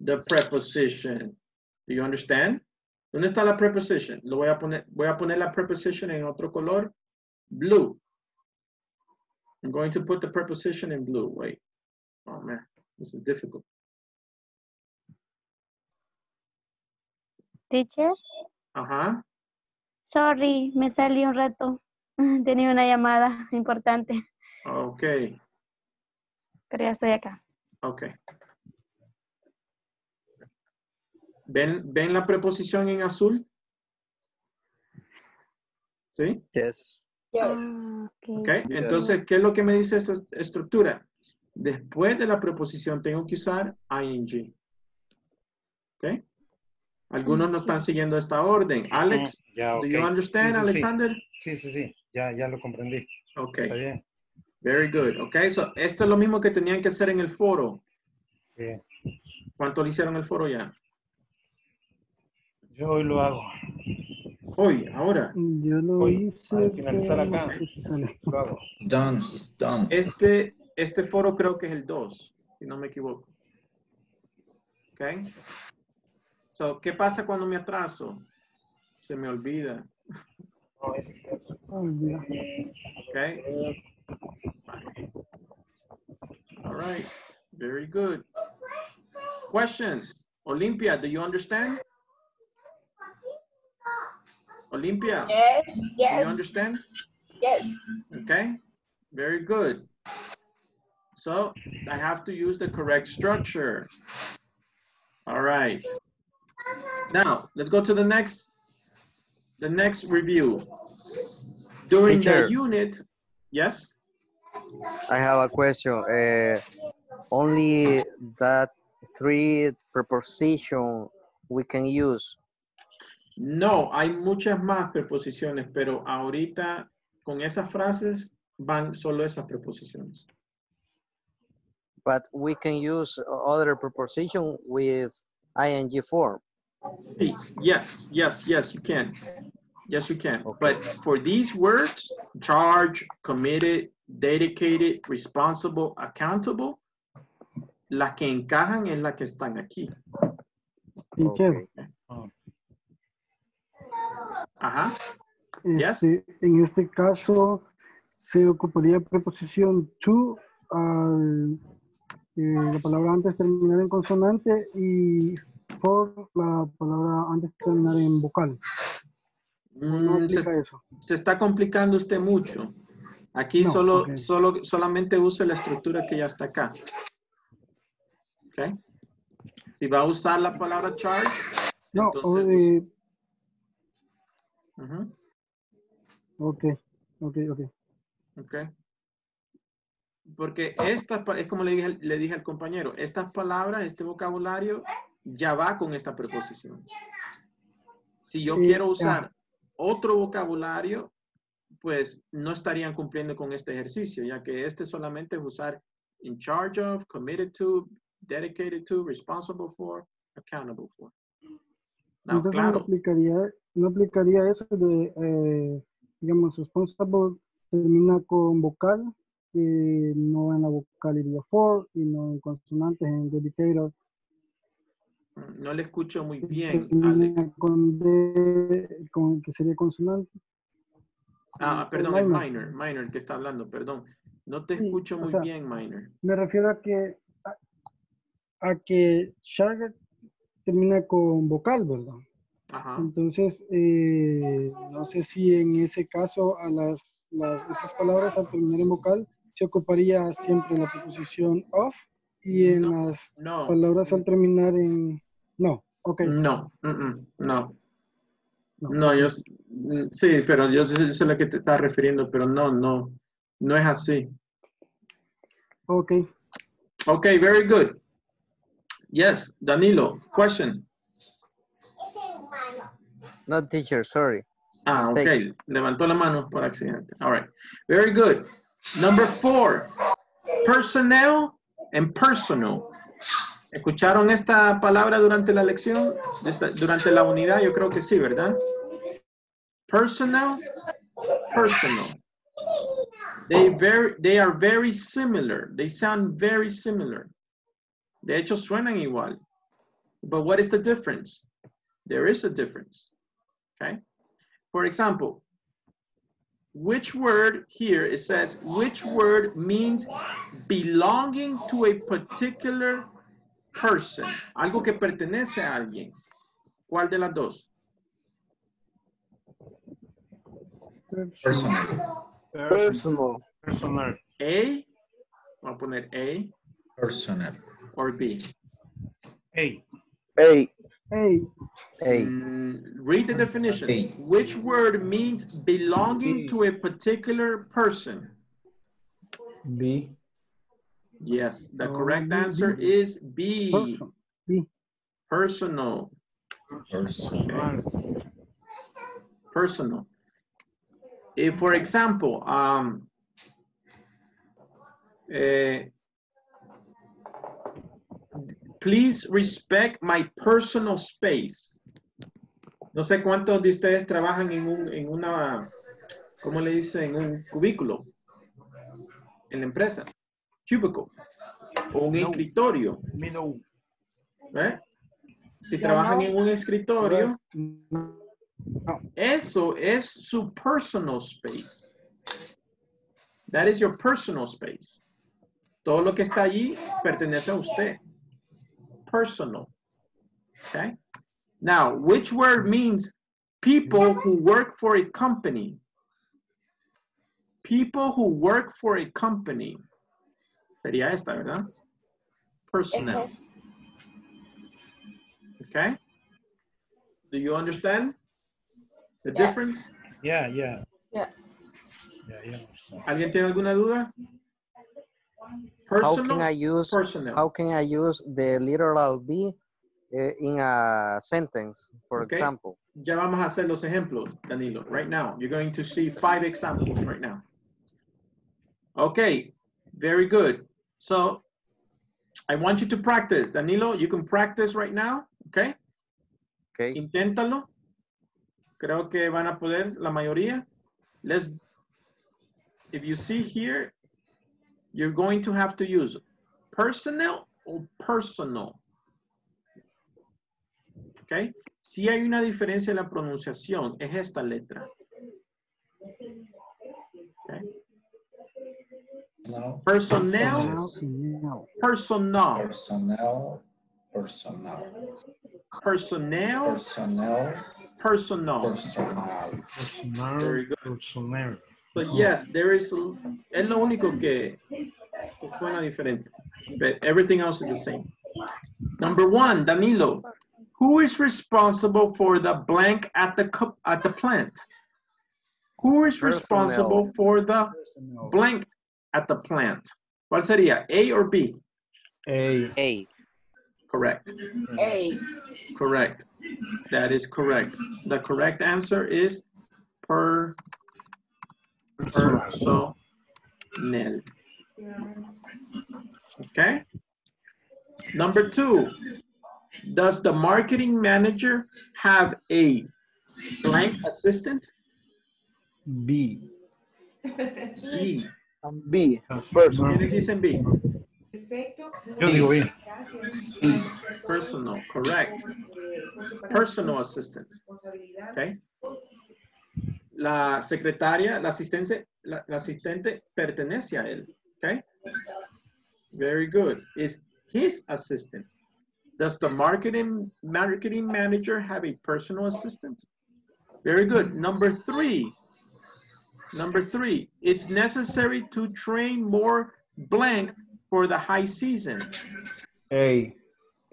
the preposition. Do you understand? ¿Dónde está la preposition? Lo voy a poner, voy a poner la preposition en otro color, blue. I'm going to put the preposition in blue. Wait. Oh man, this is difficult. Teacher, Ajá. Sorry, me salí un rato. Tenía una llamada importante, Okay. pero ya estoy acá. Okay. ¿Ven, ¿Ven la preposición en azul? ¿Sí? Yes. Ah, ok. Ok, entonces, ¿qué es lo que me dice esta estructura? Después de la preposición tengo que usar ing. ¿Ok? Algunos no están siguiendo esta orden. Alex, Ya, do you understand, sí, sí. Alexander? Sí, sí, sí. Ya, ya lo comprendí. Ok. Está bien. Very good. Ok, so esto es lo mismo que tenían que hacer en el foro. Sí. ¿Cuánto le hicieron el foro ya? Yo hoy lo hago. Hoy, ahora. Yo lo Hoy, hice. al finalizar acá. Lo hago. Done, it's done. Este, este foro creo que es el 2, si no me equivoco. Ok. So, ¿qué pasa cuando me atraso? Se me olvida. No, es- es- Ay, Dios. Okay. All right. Very good. Questions? Olympia, do you understand? Olympia, Yes, yes. do you understand? yes. Okay, very good. So I have to use the correct structure. All right. Now, let's go to the next, the next review. During Teacher. the unit, yes? I have a question. Uh, only that three preposition we can use, No, hay muchas más preposiciones, pero ahorita con esas frases van solo esas preposiciones. but we can use other preposition with ing form. Yes, yes, yes, you can. Yes, you can. But for these words, charge, committed, dedicated, responsible, accountable, las que encajan es las que están aquí. Teacher, Ajá. Yes. este, en este caso se ocuparía preposición to al eh, la palabra antes terminar en consonante y for la palabra antes terminar en vocal. No Mm, se, eso. se está complicando usted mucho. Aquí No, solo, ok. solo, solamente use la estructura que ya está acá. ¿Ok? Si va a usar la palabra charge, No, entonces, eh, ujú, ok, ok, ok. ok. Porque esta, es como le dije, le dije al compañero, estas palabras, este vocabulario, ya va con esta preposición. Si yo Eh, quiero ya. usar otro vocabulario, pues no estarían cumpliendo con este ejercicio, ya que este solamente es usar in charge of, committed to, dedicated to, responsible for, accountable for. No, Entonces no claro, aplicaría, no aplicaría eso de, eh, digamos, responsible termina con vocal, eh, no en la vocal iría for y no en consonantes en dedicated. No le escucho muy bien, Alex. Con D, con, que sería consonante. Ah, perdón, es minor. minor, que está hablando, perdón. No te Sí, escucho o muy sea, bien, minor. Me refiero a que a, a que Shark termina con vocal, ¿verdad? Ajá. Entonces, eh, no sé si en ese caso a las, las- esas palabras al terminar en vocal se ocuparía siempre la preposición of y en las no. palabras al terminar en... No, ok. No, mm, mm, no. No, yo, mm, sí, pero yo sé, yo sé a lo que te estás refiriendo, pero no, no, no es así. Ok. Okay, very good. Yes, Danilo, question. No, teacher, sorry. Ah, Mistake. okay, levantó la mano por accidente. All right, very good. Number four, personnel and personal. ¿Escucharon esta palabra durante la lección? Esta- durante la unidad, yo creo que sí, ¿verdad? Personal, personal. They, very, they are very similar. They sound very similar. De hecho, suenan igual. But what is the difference? There is a difference. Okay? For example, which word here, it says, which word means belonging to a particular person. Algo que pertenece a alguien. ¿Cuál de las dos? Personal. Personal. Personal. A, voy a poner A Personal. or B. A. A. Hey, Hey, Mm, read the definition. A. Which word means belonging to a particular person? B. Yes, the Oh, correct B, answer B. is B. person. B. Personal. Personal. Personal. If, for example, um, eh, please respect my personal space. No sé cuántos de ustedes trabajan en, un, en una, ¿cómo le dicen? En un cubículo en la empresa. Cubicle. O un escritorio. Me no. ¿eh? Si trabajan no. en un escritorio, eso es su personal space. That is your personal space. Todo lo que está allí pertenece a usted. Personal. Okay? Now, which word means people who work for a company? People who work for a company. Sería esta, ¿verdad? Personnel. Ejes. Okay? Do you understand the Yeah. difference? Yeah, yeah. Yeah. Yeah, yeah. ¿Alguien tiene alguna duda? How can I use personal. how can I use the literal be eh, in a sentence, for Okay. example? Ya vamos a hacer los ejemplos, Danilo, right now. You're going to see five examples right now. Okay, very good. So I want you to practice. Danilo, you can practice right now, okay? Okay. Inténtalo. Creo que van a poder la mayoría. Let's, if you see here, you're going to have to use personnel or personal. Okay? Si hay una diferencia en la pronunciación, es esta letra. Okay? No. Personnel, Personnel. personal, Personnel. Personnel. personnel, Personnel. personal. Personal. Personal, Very good. personal. So yes, there is, a- es lo único que, que suena diferente. But everything else is the same. Number one, Danilo. Who is responsible for the blank at the, at the plant? Who is responsible Personnel. for the blank at the plant? ¿Cuál sería? A or B? A. A. Correct. A. Correct. That is correct. The correct answer is per personnel. Okay? Number two, does the marketing manager have a blank assistant? B. B. B. ¿Quiénes dicen B? Yo digo B. Personal, correct. Personal assistant. Okay. La secretaria, la asistente, la, la asistente pertenece a él. Okay. Very good. Is his assistant. Does the marketing marketing manager have a personal assistant? Very good. Number three. Number three. It's necessary to train more blank for the high season. A.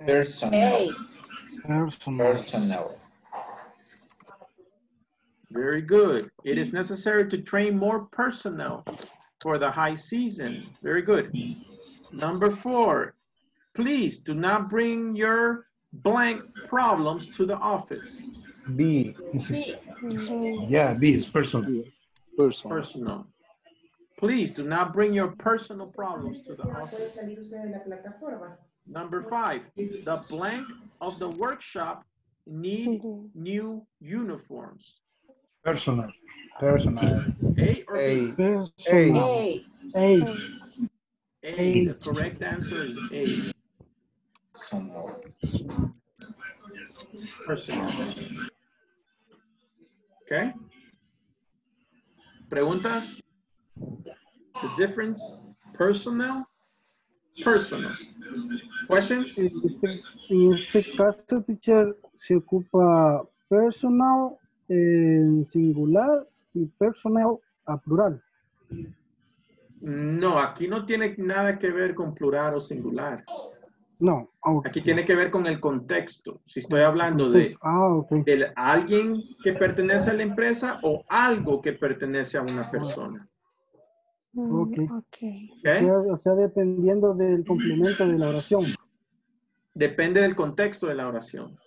Personnel. Personal. Personnel. Very good. It is necessary to train more personnel for the high season. Very good. Number four, please do not bring your blank problems to the office. B. Yeah, B is personal. Personal. Personal. Please do not bring your personal problems to the office. Number five, the blank of the workshop need mm-hmm. new uniforms. Personal. Personal. A or B? A. A. A. A. The correct answer is A. Personal. Personal. Okay. Preguntas? The difference? Personnel? Personal. Questions? En este caso, teacher, se ocupa personal en singular y personal a plural. No, aquí no tiene nada que ver con plural o singular. No. ok. Aquí tiene que ver con el contexto. Si estoy hablando de, Ah, ok. de alguien que pertenece a la empresa o algo que pertenece a una persona. Ok. Ok. O ¿ok? sea, o sea, dependiendo del complemento de la oración. Depende del contexto de la oración.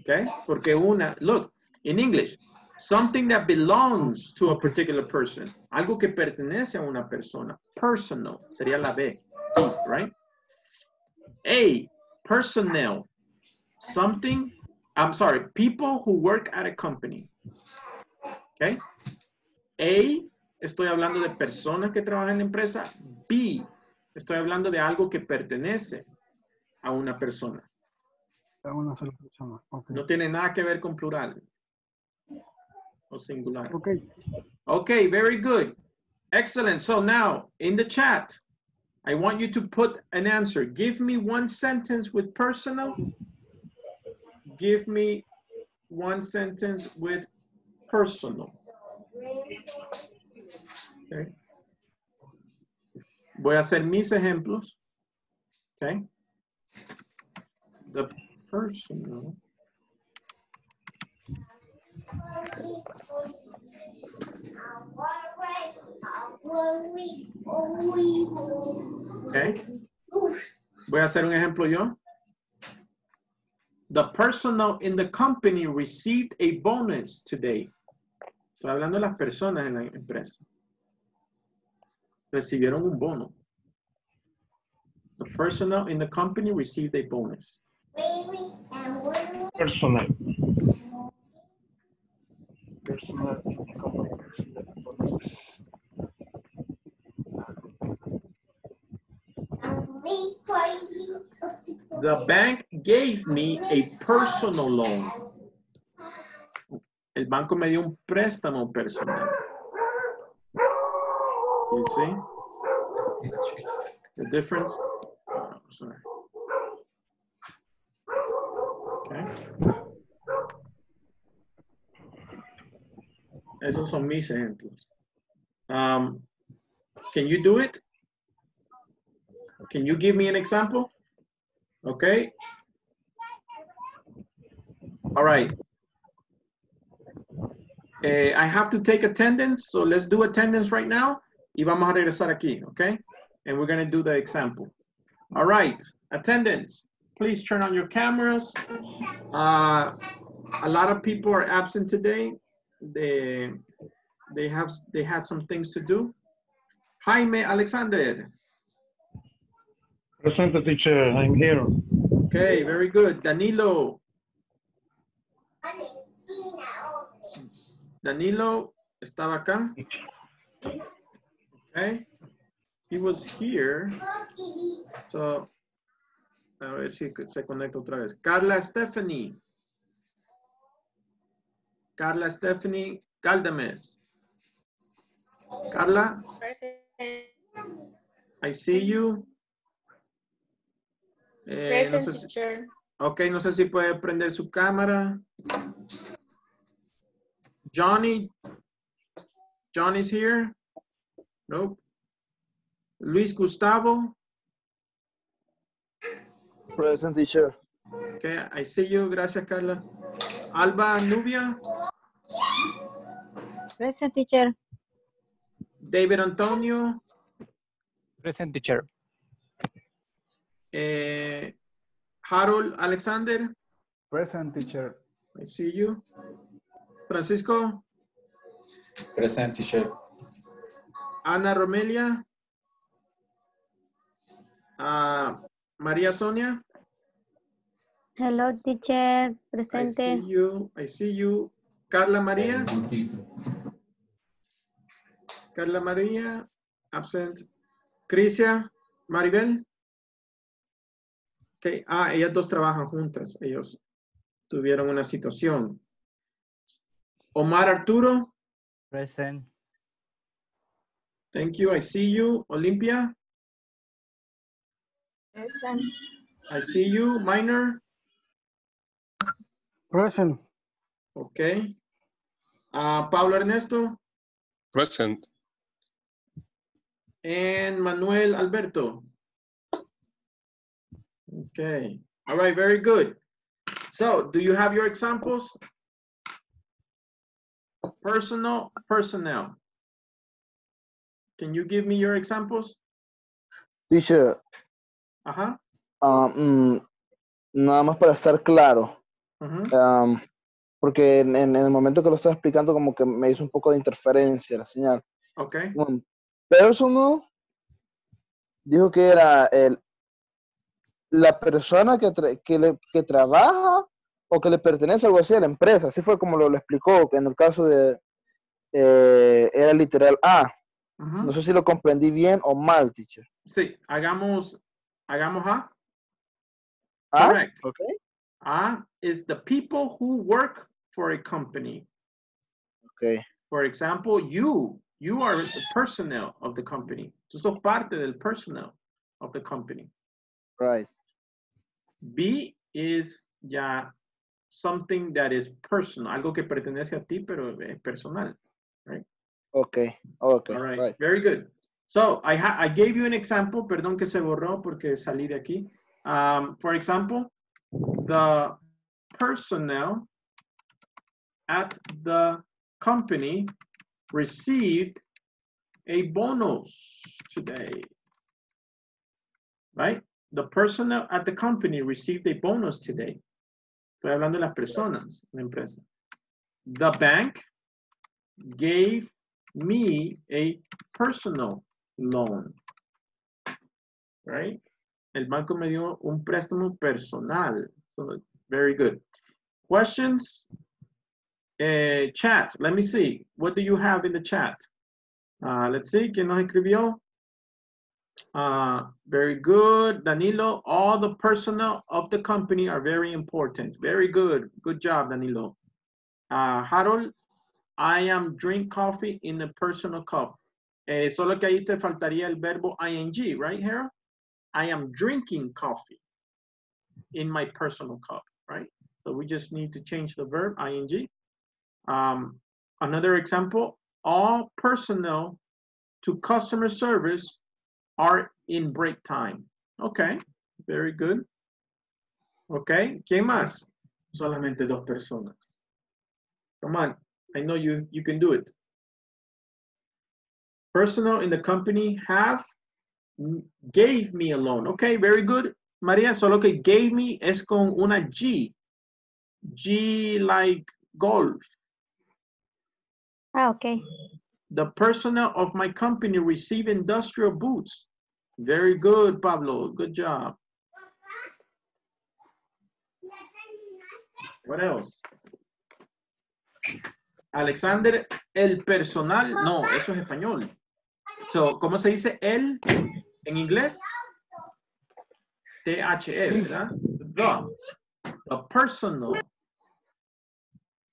Okay? Porque una, look, in English, something that belongs to a particular person, algo que pertenece a una persona, personal, sería la B, right? A, personnel, something, I'm sorry, people who work at a company. Okay? A, estoy hablando de personas que trabajan en la empresa. B, estoy hablando de algo que pertenece a una persona. A una sola persona. Ok. No tiene nada que ver con plural o singular. Ok. Okay, very good. Excellent. So now in the chat, I want you to put an answer. Give me one sentence with personal. Give me one sentence with personal. Okay. Voy a hacer mis ejemplos. Okay. The personal. Okay. Voy a hacer un ejemplo yo. The personnel in the company received a bonus today. Estoy hablando de las personas en la empresa. Recibieron un bono. The personnel in the company received a bonus. Personal. Personal in the company received. The bank gave me a personal loan. El banco me dio un préstamo personal. You see? The difference? Oh, sorry. Okay. Esos son mis ejemplos. Um, can you do it? Can you give me an example? Okay. All right. Eh, I have to take attendance, so let's do attendance right now. Y vamos a regresar aquí, okay? And we're gonna do the example. All right, attendance. Please turn on your cameras. Uh, a lot of people are absent today. They, they have, they had some things to do. Jaime Alexander. Present teacher, I'm here. Okay, very good. Danilo. Danilo estaba acá. Okay. He was here. So, a ver si se conecta otra vez. Carla Stephanie. Carla Stephanie Caldames. Carla, I see you. Eh, no sé si-. Ok, no sé si puede prender su cámara. Johnny. Johnny's here. Nope. Luis Gustavo. Present teacher. Okay, I see you. Gracias, Carla. Alba Nubia. Present teacher. David Antonio. Present teacher. eh, Harold Alexander. Present teacher. I see you. Francisco. Present teacher. Ana Romelia. Ah, María Sonia. Hello teacher. I see Presente. you. I see you. Carla María. Carla María. Absent. Crisia. Maribel. Okay. Ah, ellas dos trabajan juntas. Ellos tuvieron una situación. Omar Arturo. Present. Thank you. I see you. Olympia. Present. I see you. Minor. Present. Okay. Ah, Pablo Ernesto. Present. And Manuel Alberto. Okay. All right. Very good. So do you have your examples? Personal, personnel. Can you give me your examples? Teacher, Ajá. ah, mm, nada más para estar claro, porque en, en el momento que lo estaba explicando como que me hizo un poco de interferencia la señal. Okay. Um, personal dijo que era el, la persona que, tra- que, le- que trabaja o que le pertenece algo así a la empresa. Así fue como lo, lo explicó, que en el caso de eh, era literal A. No sé si lo comprendí bien o mal, teacher. Sí, hagamos, hagamos A. A, Correct. okay. A is the people who work for a company. Okay. For example, you, you are the personnel of the company. Tú sos parte del personnel. of the company. Right. B is ya something that is personal, algo que pertenece a ti, pero es personal, right? Okay. Okay. All right. Right. Very good. So I ha I gave you an example. Perdón que se borró porque salí de aquí. Um, for example, the personnel at the company received a bonus today. Right? The personnel at the company received a bonus today. Estoy hablando de las personas, la empresa. The bank gave me a personal loan. Right? El banco me dio un préstamo personal. So, very good. Questions? Eh, chat, let me see. What do you have in the chat? Uh, let's see, ¿quién nos escribió? Uh, very good, Danilo. All the personnel of the company are very important. Very good. Good job, Danilo. Uh, Harold, I am drink coffee in a personal cup. Eh, solo que ahí te faltaría el verbo ing, right, Harold? I am drinking coffee in my personal cup, right? So we just need to change the verb ing. Um, another example, all personnel to customer service are in break time. Okay, very good. Okay, ¿quién más? Solamente dos personas. Come on, I know you, you can do it. Personnel in the company have gave me a loan. Okay, very good. María, solo que gave me es con una G. G like golf. Ah, ok. The personnel of my company receive industrial boots. Very good, Pablo. Good job. What else? Alexander, el personal. No, eso es español. So, ¿cómo se dice el en inglés? T-H-E, ¿verdad? The. The personal.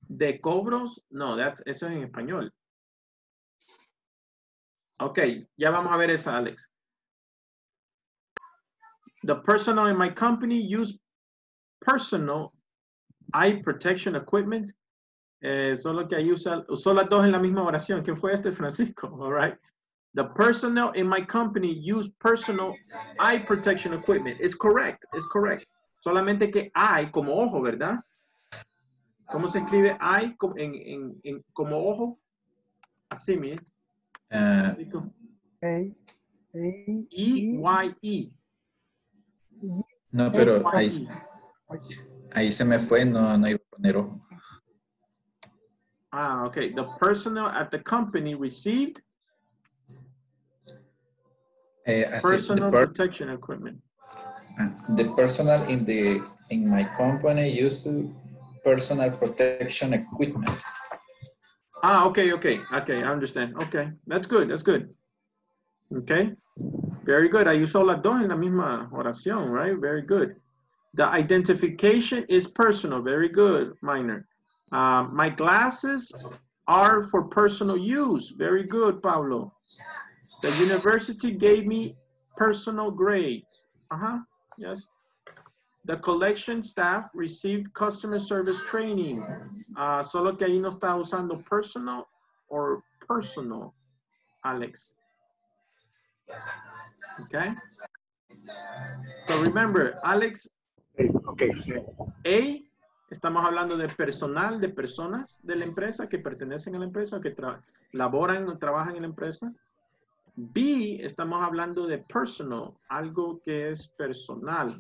De cobros, no, that's, eso es en español. Ok, ya vamos a ver esa, Alex. The personnel in my company use personal eye protection equipment. Eh, solo que ahí usa, usó las dos en la misma oración. ¿Quién fue este, Francisco? All right. The personnel in my company use personal eye protection equipment. It's correct, it's correct. Solamente que eye como ojo, ¿verdad? ¿Cómo se escribe eye como, en, en, en, como ojo? Así, mire. Ah, E, E-Y-E. no, pero ahí, ahí se me fue, no, no iba a poner ojo. Ah, okay. The personnel at the company received The, personal per- protection equipment. the personnel in the in my company use personal protection equipment. Ah, okay, okay, okay, I understand. Okay, that's good, that's good. Okay, very good. Ahí usó las dos en la misma oración, right? Very good. The identification is personal. Very good, minor. Uh, my glasses are for personal use. Very good, Pablo. The university gave me personal grades. Uh-huh, yes. The collection staff received customer service training. Ah, solo que ahí no está usando personal or personal, Alex. Okay? So remember, Alex, Okay, sí. A, estamos hablando de personal, de personas de la empresa que pertenecen a la empresa, que tra- laboran o trabajan en la empresa. B, estamos hablando de personal, algo que es personal.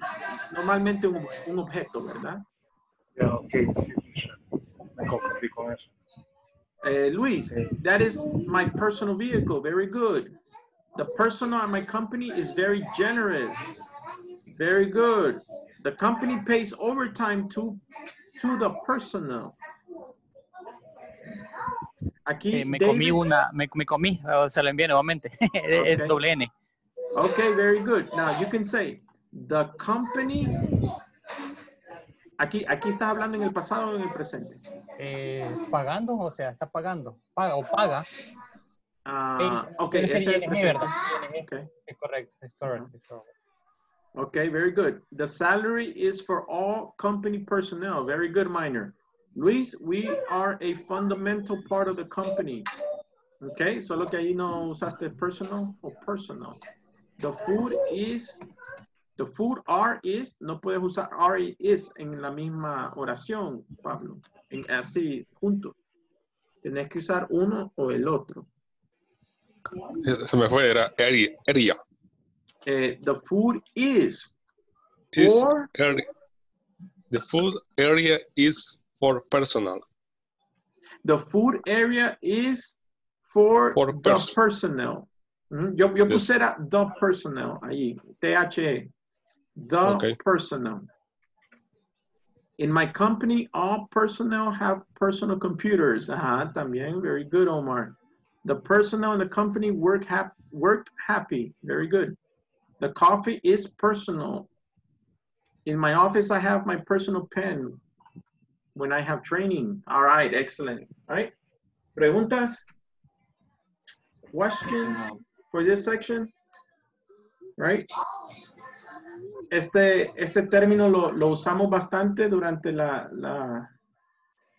Normalmente un, un objeto, ¿verdad? Ya, ok, sí. Me confundí con eso. Eh, Luis, that is my personal vehicle. Very good. The personal at my company is very generous. Very good. The company pays overtime to, to the personal. Aquí, Eh, me David- comí una, me, me comí, o se lo envié nuevamente. es Ok. doble N. Okay, very good. Now you can say the company. Aquí, aquí estás hablando en el pasado o en el presente. Eh, pagando, o sea, está pagando. Paga o paga. Ah, ok, es el. Okay. Es correcto, es correcto. es. Okay, very good. The salary is for all company personnel. Very good, minor. Luis, we are a fundamental part of the company. Okay, solo que ahí no usaste personal o personal. The food is, the food are is, no puedes usar are is en la misma oración, Pablo. En, así, juntos. Tenés que usar uno o el otro. Se me fue, era area. Eh, the food is Is for, area. The food area is for personal. the food area is for, For the pers- personnel. Mm, Yo, yo Yes. pusiera the personnel ahí, THE, the Okay. personnel. In my company, all personnel have personal computers. Ajá, también, very good, Omar. The personnel in the company work hap worked happy, very good. The coffee is personal. In my office, I have my personal pen when I have training. All right, excellent. All right. Preguntas? Questions for this section? Right? Este, este término lo, lo usamos bastante durante la, la-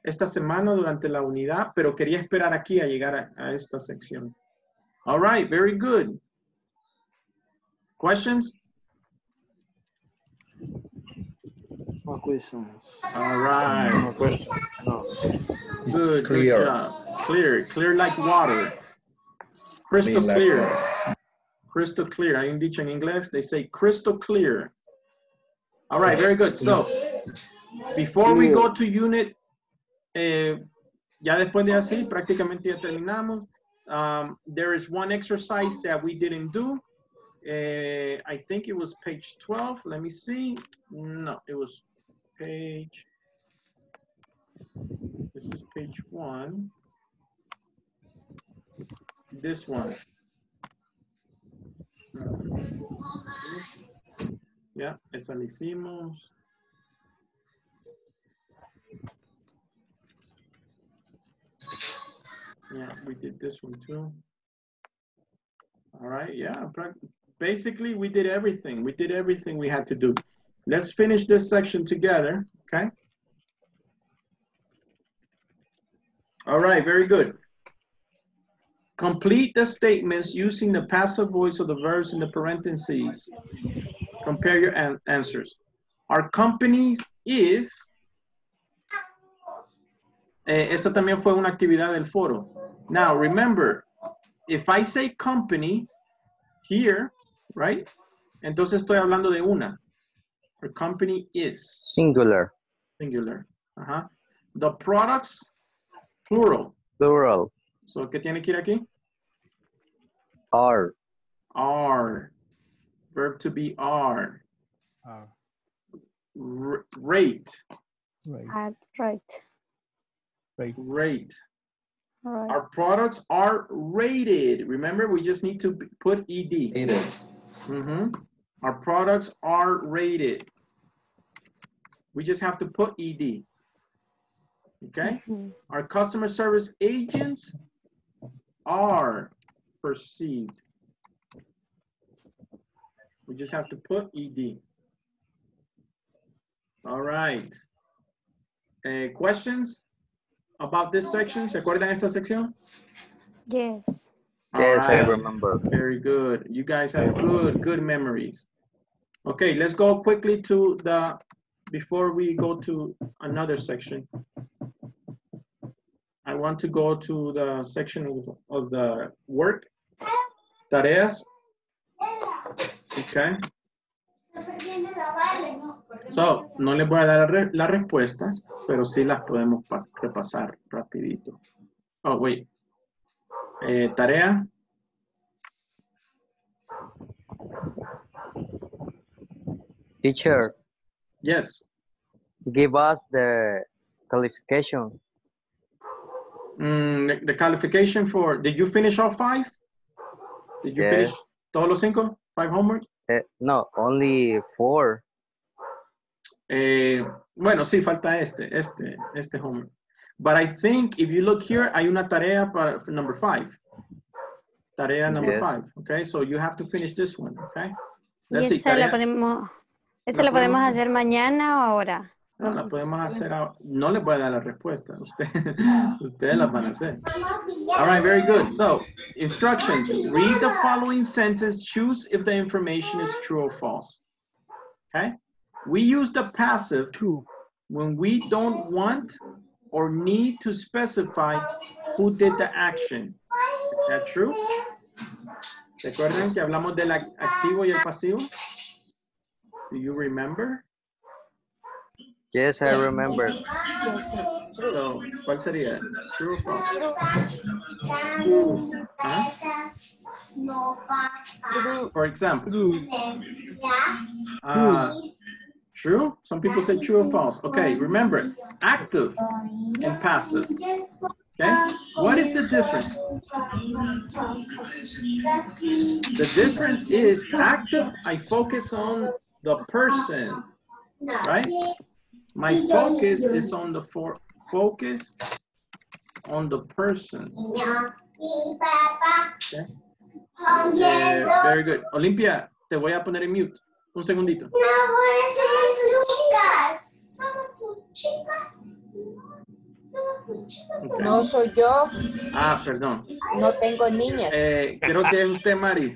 esta semana, durante la unidad, pero quería esperar aquí a llegar a, a esta sección. All right, very good. Questions? No questions. All right. No. It's Good, good clear. job. Clear, clear like water. Crystal like clear. water. Crystal clear. Hay un dicho en inglés, they say crystal clear. All right, very good. So, before we go to unit, eh, ya después de así, prácticamente ya terminamos. Um, there is one exercise that we didn't do. Eh, I think it was page 12. Let me see. No, it was page. This is page one. This one. Ya, esa la hicimos. Yeah, we did this one too. All right, yeah, basically we did everything. We did everything we had to do. Let's finish this section together, okay? All right, very good. Complete the statements using the passive voice of the verbs in the parentheses. Compare your an- answers. Our company is. Eh, también fue una actividad del foro. Now, remember, if I say company here, right? Entonces estoy hablando de una. Our company is Singular. singular. Ajá. The products, plural. Plural. So, ¿qué tiene que ir aquí? Are. Are. Verb to be are. Are. R- rate. Right. At, right. Right. Rate. Right. Our products are rated. Remember, we just need to put ed. Rated. Mhm. Our products are rated. We just have to put ed. Okay? Mhm. Our customer service agents are perceived. We just have to put ed. All right. Eh, questions about this section? ¿Se acuerdan esta sección? Yes. All Yes, I remember. Very good. You guys have good, good memories. Okay, let's go quickly to the, before we go to another section. I want to go to the section of, of the work, tareas. Okay. So, no les voy a dar las respuestas, pero sí las podemos pa- repasar rapidito. Oh, wait. Eh, tarea. Teacher, Yes. give us the qualification. Mm, the, the qualification for, did you finish all five? Did you finish Yes. todos los cinco? Five homework? Eh, no, only four. Eh, bueno, sí, falta este, este, este homework. But I think if you look here, hay una tarea para for number five. Tarea number Yes. five, okay? So you have to finish this one, okay? ¿Y Let's see, esa la tarea- podemos, esa la la podemos hacer mañana o ahora? No, la podemos hacer ahora. No les voy a dar la respuesta. Usted, ustedes las van a hacer. All right, very good. So, instructions. Read the following sentence. Choose if the information is true or false. Okay? We use the passive when we don't want or need to specify who did the action. Is that true? ¿Recuerdan que hablamos del ac- activo y el pasivo? Do you remember? Yes, I remember. So, ¿Cuál sería? True or false? Huh? For example, uh, true? Some people say true or false. Okay, remember, active and passive. Okay, what is the difference? The difference is active, I focus on the person, right? My focus is on the for focus on the person. Okay. Eh, very good. Olympia, te voy a poner en mute. Un segundito. No soy yo, Ah, perdón. no tengo niñas. Eh, creo que es usted, Mari.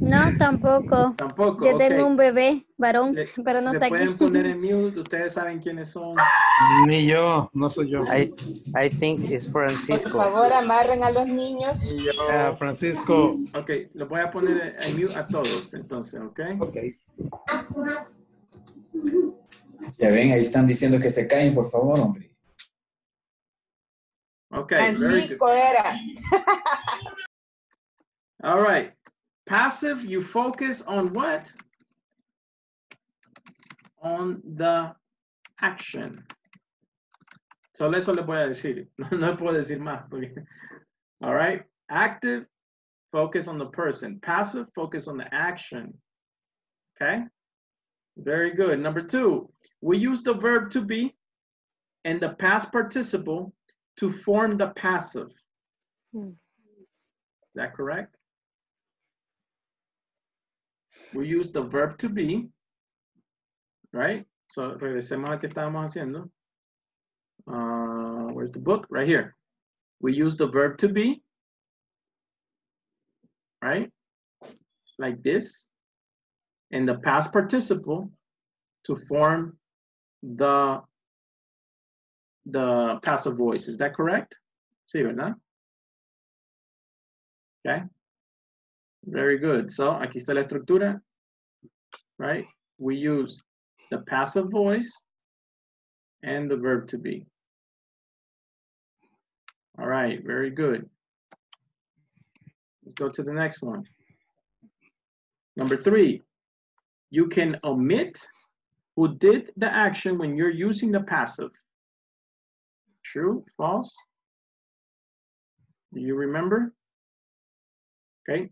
No, tampoco. Tampoco. Yo tengo un bebé varón, Le- pero no Se está pueden aquí. poner en mute. Ustedes saben quiénes son. Ni yo, no soy yo. I, I think it's Por Francisco. favor, amarren a los niños. Ah, Francisco. Ok, lo voy a poner en mute a todos, entonces, ok. Ok. Ya ven, ahí están diciendo que se caen, por favor, hombre. Ok, very good. Francisco era. All right. Passive, you focus on what? On the action. Solo eso les voy a decir. No, no puedo decir más. porque- All right. Active, focus on the person. Passive, focus on the action. Okay. Very good. Number two, we use the verb to be and the past participle to form the passive. Is that correct? We use the verb to be, right? So, regresemos a que estábamos haciendo. Uh, where's the book? Right here. We use the verb to be, right? Like this. And the past participle to form the, the passive voice. Is that correct? See it, ¿verdad? Okay. Very good. So aquí está la estructura, right? We use the passive voice and the verb to be. All right, very good. Let's go to the next one. Number three, you can omit who did the action when you're using the passive. True, false? Do you remember? Okay.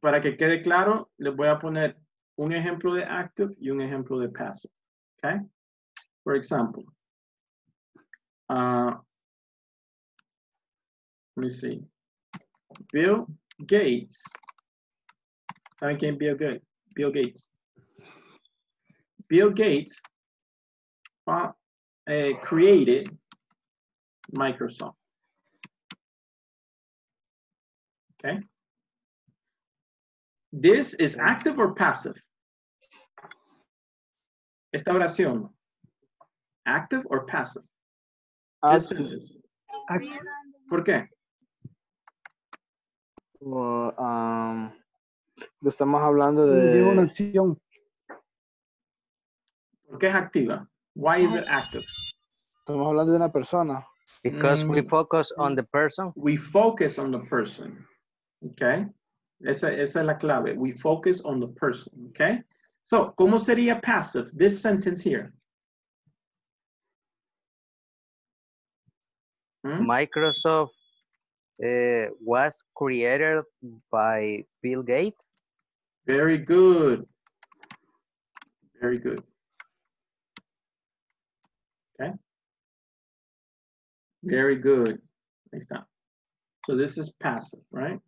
Para que quede claro, les voy a poner un ejemplo de active y un ejemplo de passive. Okay. For example, uh, let me see. Bill Gates. ¿Saben quién Bill Gates? Bill Gates. Bill Gates uh, uh, created Microsoft. Okay. This is active or passive? Esta oración. Active or passive? Sentence. ¿Por qué? Um, estamos hablando una de... acción. ¿Por qué es activa? Why is it active? Estamos hablando de una persona. Because we Mm. focus on the person. We focus on the person. Okay. Esa, esa es la clave. We focus on the person. Okay. So, ¿cómo sería passive? This sentence here. Hmm? Microsoft uh, was created by Bill Gates. Very good. Very good. Okay. Very good. Ahí está. So this is passive, right?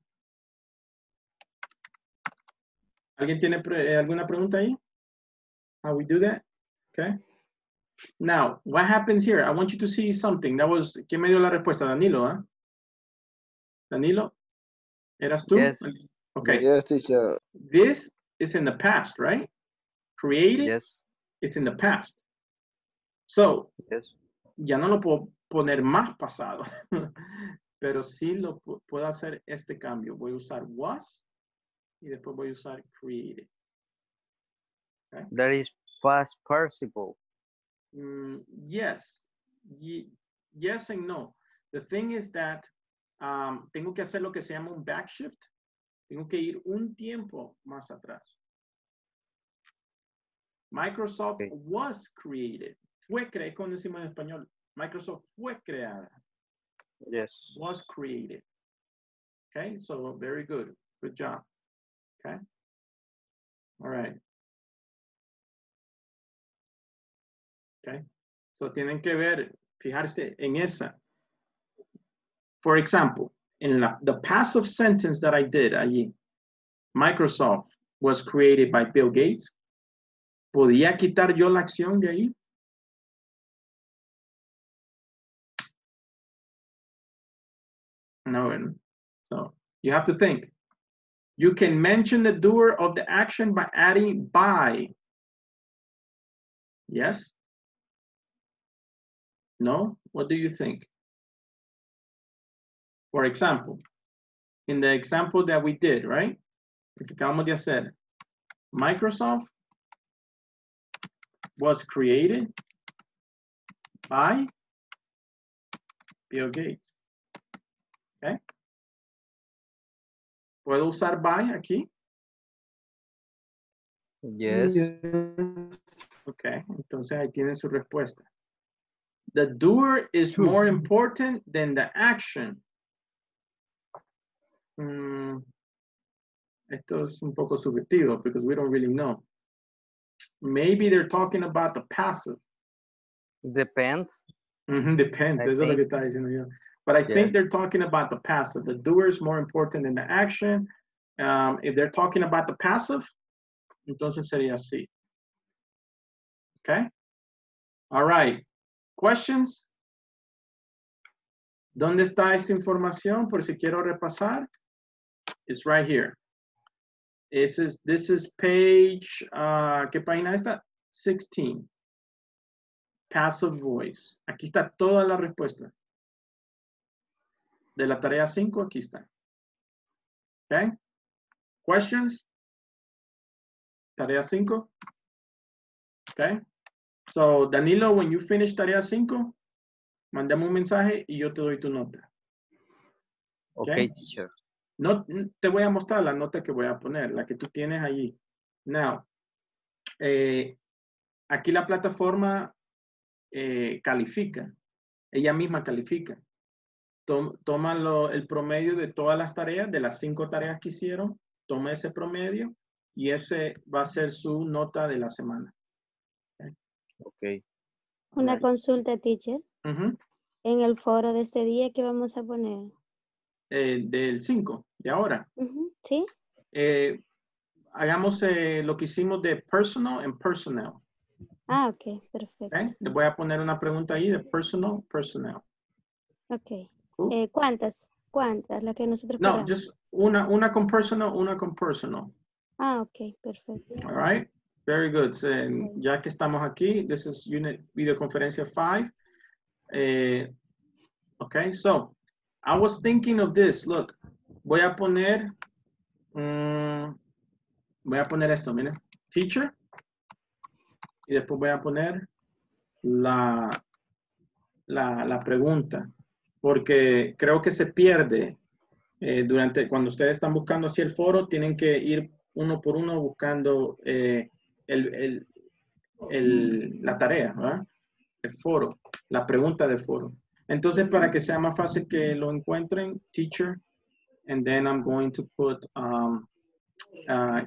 ¿Alguien tiene pre- eh, alguna pregunta ahí? How we do that? Okay. Now, what happens here? I want you to see something. That was, ¿quién me dio la respuesta? Danilo, ¿ah? Danilo? ¿Eras tú? Yes. Okay. Yes, teacher. This is in the past, right? Created Yes. It's in the past. So, Yes. ya no lo puedo poner más pasado, pero sí lo pu- puedo hacer este cambio. Voy a usar was y después voy a usar created. That is past participle. Mm, yes, Ye- yes and no. The thing is that um, tengo que hacer lo que se llama un backshift. Tengo que ir un tiempo más atrás. Microsoft was created. Fue creada, como decimos en español. Microsoft fue creada. Yes. Was created. Okay, so very good. Good job. Okay. All right. Okay. So tienen que ver, fijarse en esa. For example, in la, the passive sentence that I did allí, Microsoft was created by Bill Gates. ¿Podía quitar yo la acción de ahí? No, ¿verdad? So you have to think. You can mention the doer of the action by adding by. Yes? No? What do you think? For example, in the example that we did, right? Acabamos de hacer, Microsoft was created by Bill Gates. ¿Puedo usar by aquí? Yes. Okay, entonces ahí tienen su respuesta. The doer is more important than the action. Mm, esto es un poco subjetivo because we don't really know. Maybe they're talking about the passive. Depends. Mhm, depends. I Eso es lo que está diciendo yo. But I Yeah. think they're talking about the passive. The doer is more important than the action. Um, if they're talking about the passive, entonces sería así. Okay? All right. Questions? ¿Dónde está esta información? Por si quiero repasar. It's right here. This is, this is page, uh, ¿qué página está? 16. Passive voice. Aquí está toda la respuesta. De la tarea 5, aquí está. Okay? Questions? Tarea 5? Okay? So, Danilo, when you finish tarea 5, mandame un mensaje y yo te doy tu nota. Okay, teacher. No, te voy a mostrar la nota que voy a poner, la que tú tienes allí. Now, eh, aquí la plataforma eh, califica, ella misma califica. Tom- toma lo- el promedio de todas las tareas, de las cinco tareas que hicieron, toma ese promedio y ese va a ser su nota de la semana. Okay. Una consulta, teacher. En el foro de este día, ¿qué vamos a poner? Eh, del 5, de ahora. ¿Sí? Eh, hagamos eh, lo que hicimos de personal and personnel. Ah, ok, perfecto. ¿ok? Le voy a poner una pregunta ahí de personal, personnel. Ok. Eh, ¿Cuántas? ¿Cuántas? Las que nosotros No, just una, una con personal, una con personal. Ah, ok, perfecto. All right. Very good. So, ya que estamos aquí, this is unit videoconferencia 5. Eh, okay, so I was thinking of this. Look, voy a poner, mm, voy a poner esto, miren. Teacher. Y después voy a poner la, la, la pregunta. Porque creo que se pierde eh, durante, cuando ustedes están buscando así el foro, tienen que ir uno por uno buscando eh, la tarea. El foro, la pregunta de foro. Entonces, para que sea más fácil que lo encuentren, teacher, and then I'm going to put, um, uh,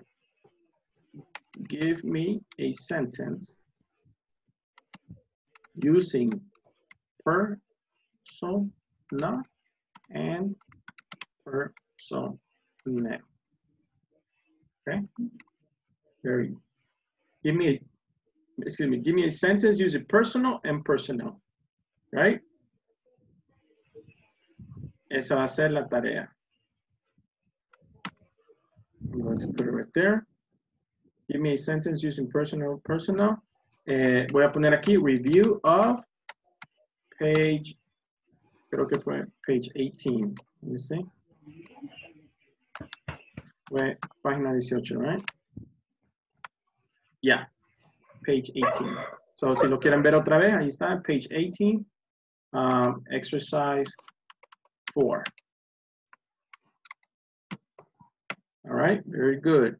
give me a sentence using persona and personnel. Okay? Very. Give me, a, excuse me, give me a sentence using personal and personnel. Right? Esa va a ser la tarea. I'm going to put it right there. Give me a sentence using personal, personal. Eh, voy a poner aquí review of page, creo que fue page 18. Let me see. Fue página 18, right? Yeah, page 18. So, si lo quieren ver otra vez, ahí está, page 18, um, exercise 4. All right, very good.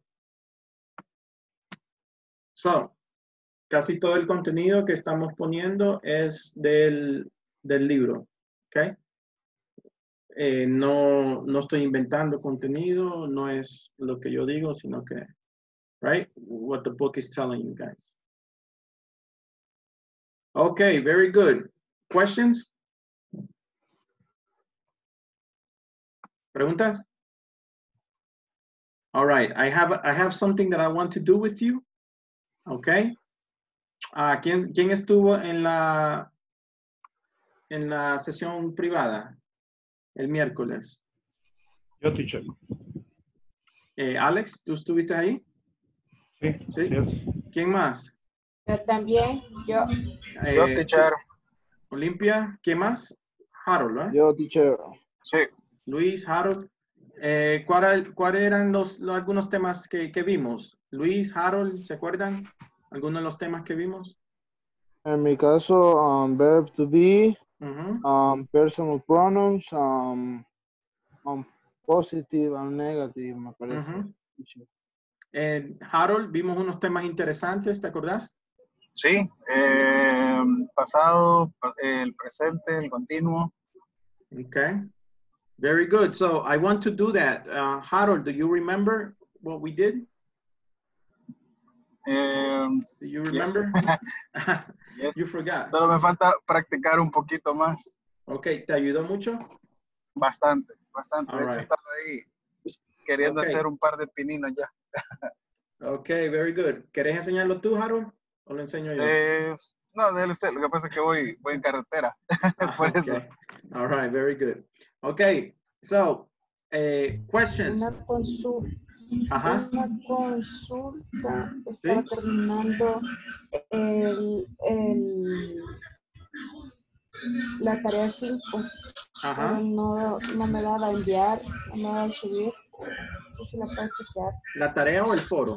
So, casi todo el contenido que estamos poniendo es del, del libro, ¿ok? Eh, no, no estoy inventando contenido, no es lo que yo digo, sino que, right? What the book is telling you guys. Okay, very good. Questions? Preguntas? All right, I have, I have something that I want to do with you. Okay. Ah, ¿quién, ¿Quién estuvo en la, en la sesión privada el miércoles? Yo, teacher. Eh, Alex, ¿tú estuviste ahí? Sí, ¿Sí? así es. ¿Quién más? Yo también, yo. Eh, Olimpia, ¿quién más? Harold, ¿verdad? Yo, teacher. Sí. Luis, Harold. Eh, ¿cuál- ¿Cuáles eran los, los- algunos temas que, que vimos? Luis, Harold, ¿se acuerdan? ¿Algunos de los temas que vimos? En mi caso, um, verb to be, Ujú. um, personal pronouns, um, um, positive and negative, me parece. Ujú. Eh, Harold, vimos unos temas interesantes, ¿te acordás? Sí, eh, pasado, pa- el presente, el continuo. Okay. Very good. So I want to do that. Uh, Harold, do you remember what we did? Eh, Do you yes. remember? Yes. You forgot. Solo me falta practicar un poquito más. Okay, ¿te ayudó mucho? Bastante, bastante. De All hecho, right. estaba ahí queriendo Okay. hacer un par de pininos ya. Okay, very good. ¿Querés enseñarlo tú, Harold? ¿O lo enseño yo? Eh, no, déjale usted. Lo que pasa es que voy, voy en carretera. Por eso. Okay. All right, very good. Okay, so, eh, questions. Una consulta. Ajá. Una consulta. Estaba Sí. terminando el, el, la tarea 5. Ajá. No, no me daba a enviar, no me daba a subir. No sé si la puedo chequear. ¿La tarea o el foro?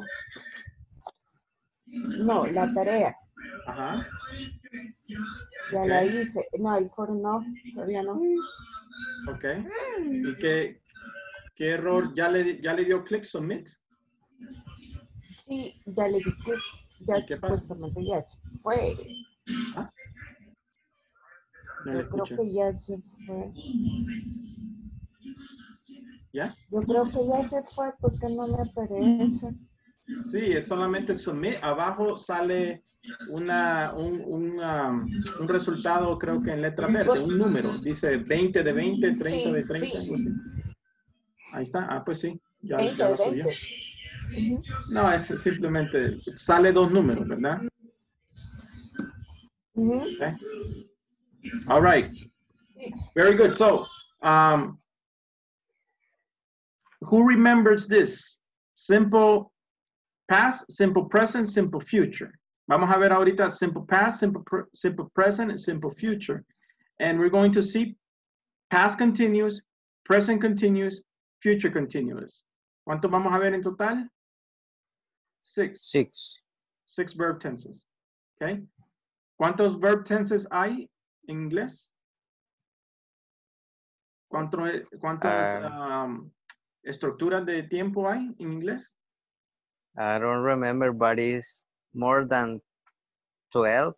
No, la tarea. Ajá. Ya la hice. No, el foro no, todavía no. Okay. ¿Y qué, qué error? ¿Ya le, ya le dio click submit? Sí, ya le di clic. Ya ¿Y qué pasa? ya se fue. No le Yo creo que ya se fue. ¿Ya? Yo creo que ya se fue porque no me aparece. Sí, es solamente submit. Abajo sale una, un, un, um, un resultado, creo que en letra verde, un número. Dice 20 de 20, 30 Sí, de 30. sí. Ahí está. Ah, pues sí. Ya, 20 ya lo subió. 20. Ujú. No, es simplemente, sale dos números, ¿verdad? Okay. All right. Very good. So, um, who remembers this? Simple past, simple present, simple future. Vamos a ver ahorita simple past, simple, pre- simple present, simple future. And we're going to see past continuous, present continuous, future continuous. ¿Cuánto vamos a ver en total? Six. Six. Six verb tenses. Okay. ¿Cuántos verb tenses hay en inglés? ¿Cuánto- ¿Cuántas Ah. um, estructuras de tiempo hay en inglés? I don't remember, but it's more than 12.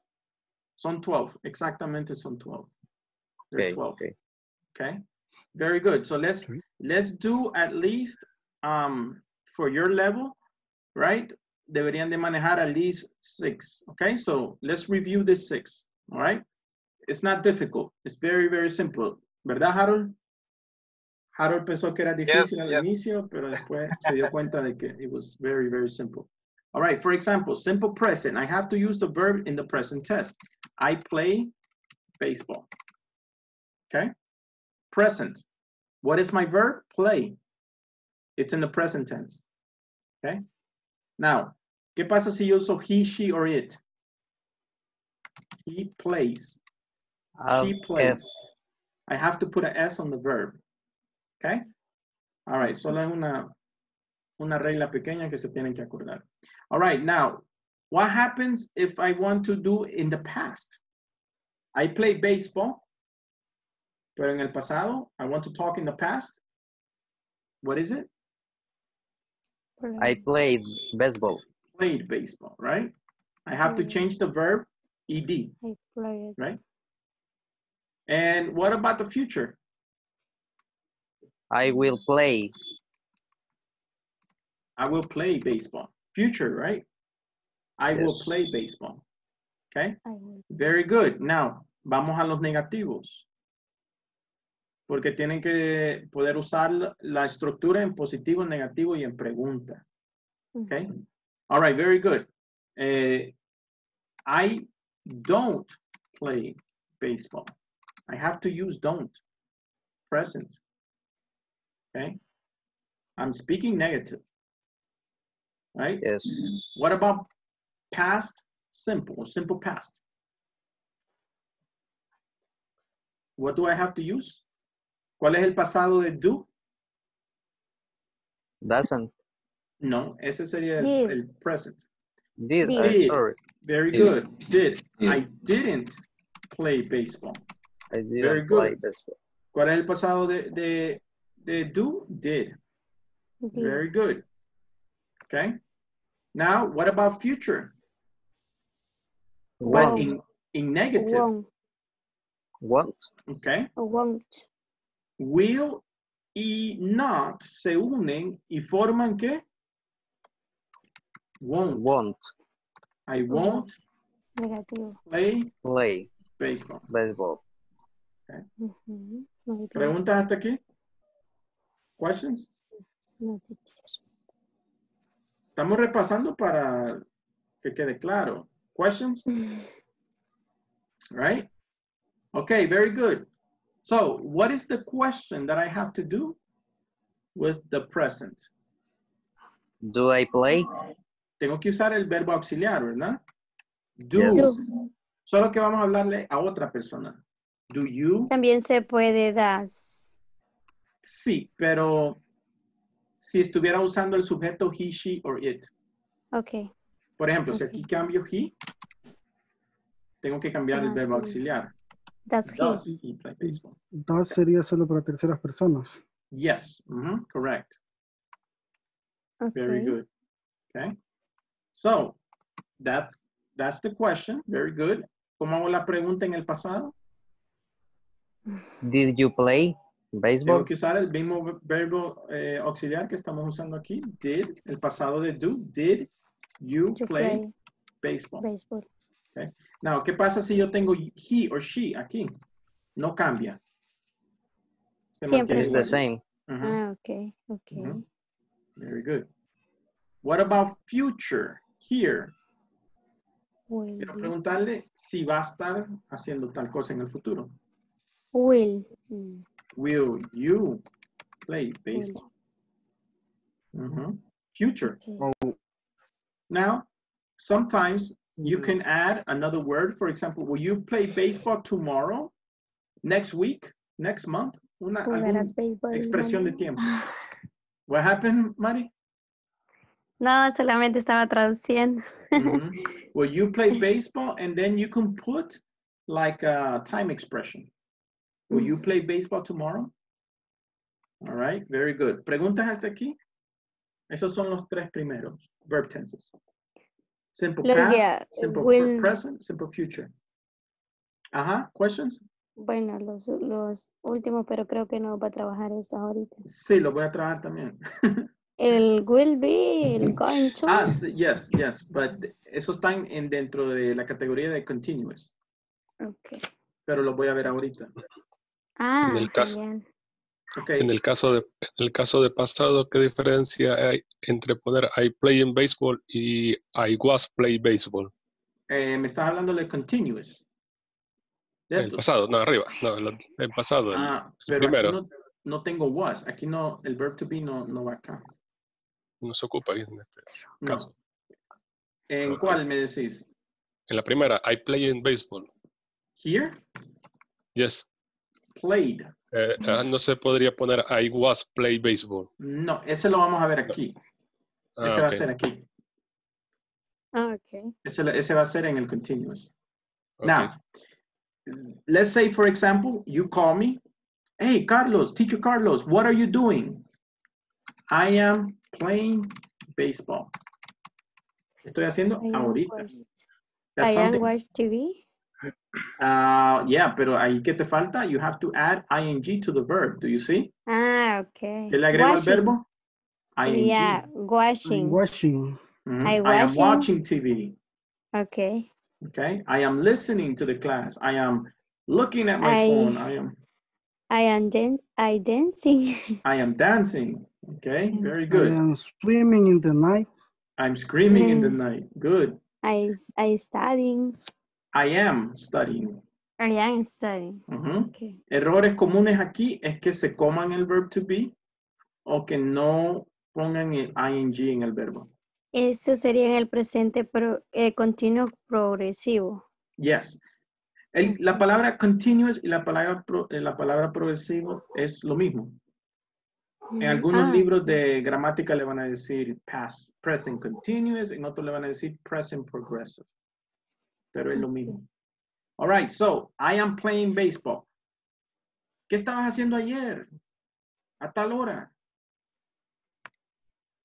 Son 12, exactamente son 12. They're Okay, 12. okay. Okay, very good. So let's let's do at least um, for your level, right? Deberían de manejar at least six. Okay, so let's review this six. All right, it's not difficult. It's very very simple, ¿verdad, Harold? Harold pensó que era difícil al yes. inicio, pero después se dio cuenta de que it was very very simple. All right, for example, simple present. I have to use the verb in the present tense. I play baseball. Okay? Present. What is my verb? Play. It's in the present tense. Okay? Now, ¿qué pasa si yo uso he, she, or it? He plays. I'll She plays. guess. I have to put an S on the verb. Okay? All right, solo es una, una regla pequeña que se tienen que acordar. All right, now, what happens if I want to do in the past? I play baseball, pero en el pasado, I want to talk in the past. What is it? I played baseball. Played baseball, right? I have to Mm. change the verb ed, I played. right? And what about the future? I will play. I will play baseball. Future, right? I will play baseball. Okay? Very good. Now, vamos a los negativos. Porque tienen que poder usar la- la estructura en positivo, negativo y en pregunta. Okay? All right, very good. Eh, I don't play baseball. I have to use don't. Present. Okay? I'm speaking negative. Right? Yes. What about past simple or simple past? What do I have to use? ¿Cuál es el pasado de do? Doesn't. No, ese sería el, el present. Did. Did. I'm sorry. Very Did. good. Did. Did. I didn't play baseball. I didn't Very play good. baseball. ¿Cuál es el pasado de, de, de do? Did. Did. Very good. Okay. Now, what about future? But Won't. in, in negative, Won't. Won't. okay, Won't. Will y not se unen y forman qué? Won't. Won't I won't Negativo. play play baseball. baseball. ¿Preguntas hasta aquí? Questions? No. Estamos repasando para que quede claro. Questions? Right? Okay, very good. So, what is the question that I have to do with the present? Do I play? Tengo que usar el verbo auxiliar, ¿verdad? Do. Yes. Solo que vamos a hablarle a otra persona. Do you? También se puede das. Sí, pero si estuviera usando el sujeto he, she or it. Ok. Por ejemplo, si aquí cambio he, tengo que cambiar el Ah, verbo sí. auxiliar. He. Does he play baseball? Dos sería solo para terceras personas. Yes, mhm, correct. Very Ok. good. Okay. So, that's that's the question. Very good. ¿Cómo hago la pregunta en el pasado? Did you play Tengo baseball? que usar el mismo verbo eh, auxiliar que estamos usando aquí. Did, el pasado de do. Did you, You play, play baseball? baseball. Now, ¿qué pasa si yo tengo he or she aquí? No cambia. Se Siempre mantiene It's the igual. same. Ujú, Ah, ok. Ok. ujú. Very good. What about future? Here. Will. Quiero preguntarle si va a estar haciendo tal cosa en el futuro. Will. Will you play baseball? Mhm. Future. ok. Now, sometimes you Mm. can add another word. For example, will you play baseball tomorrow? Next week? Next month? Una Jugarás alguna béisbol. expresión de tiempo. What happened, Mari? No, solamente estaba traduciendo. Mhm. Will you play baseball and then you can put like a time expression. Will you play baseball tomorrow? All right, very good. ¿Preguntas hasta aquí? Esos son los tres primeros verb tenses. Simple Los past, ya, simple will- present, simple future. Ajá, questions? Bueno, los, los últimos, pero creo que no va a trabajar eso ahorita. Sí, lo voy a trabajar también. El will be, el going to. ah, sí, yes, yes, but esos están en dentro de la categoría de continuous, Ok. pero lo voy a ver ahorita. Ah, En el caso- genial. Okay. En el caso de en el caso de pasado, ¿qué diferencia hay entre poner I play in baseball y I was play baseball? Eh, me estás hablando de continuous. De El pasado, no, arriba, no, el, pasado, Ah, el pero primero. aquí no, no tengo was. Aquí no, el verb to be no, no va acá. No se ocupa en este No. caso. ¿En cuál me decís? En la primera, I play in baseball. Here, Yes. played. Eh, ah, no se podría poner I was play baseball. No, ese lo vamos a ver aquí. Ah, ese va ok. a ser aquí. Ah, ok. Ese, ese va a ser en el continuous. Now, let's say, for example, you call me. Hey, Carlos, teacher Carlos, what are you doing? I am playing baseball. Estoy haciendo I am ahorita. I am something. watch TV. Uh, yeah, pero ahí que te falta, you have to add ing to the verb. Do you see? Ah, okay. ¿Qué le agrego al Watching. verbo? Sería watching. Watching. Mhm. I I am watching. watching TV. Okay. Okay. I am listening to the class. I am looking at my I- phone. I am I am dan I dancing. I am dancing. Okay. Very good. I am swimming in the night. I'm screaming in the Mm. night. Good. I s- I studying. I am studying. I am studying. Okay. Errores comunes aquí es que se coman el verb to be o que no pongan el ing en el verbo. Eso sería en el presente pro- eh, continuo progresivo. Yes. El- la palabra continuous y la palabra, pro- eh, la palabra progresivo es lo mismo. En algunos Ah, libros de gramática le van a decir past, present continuous, en otros le van a decir present progressive. Pero es lo mismo. All right, so I am playing baseball. ¿Qué estabas haciendo ayer? A tal hora.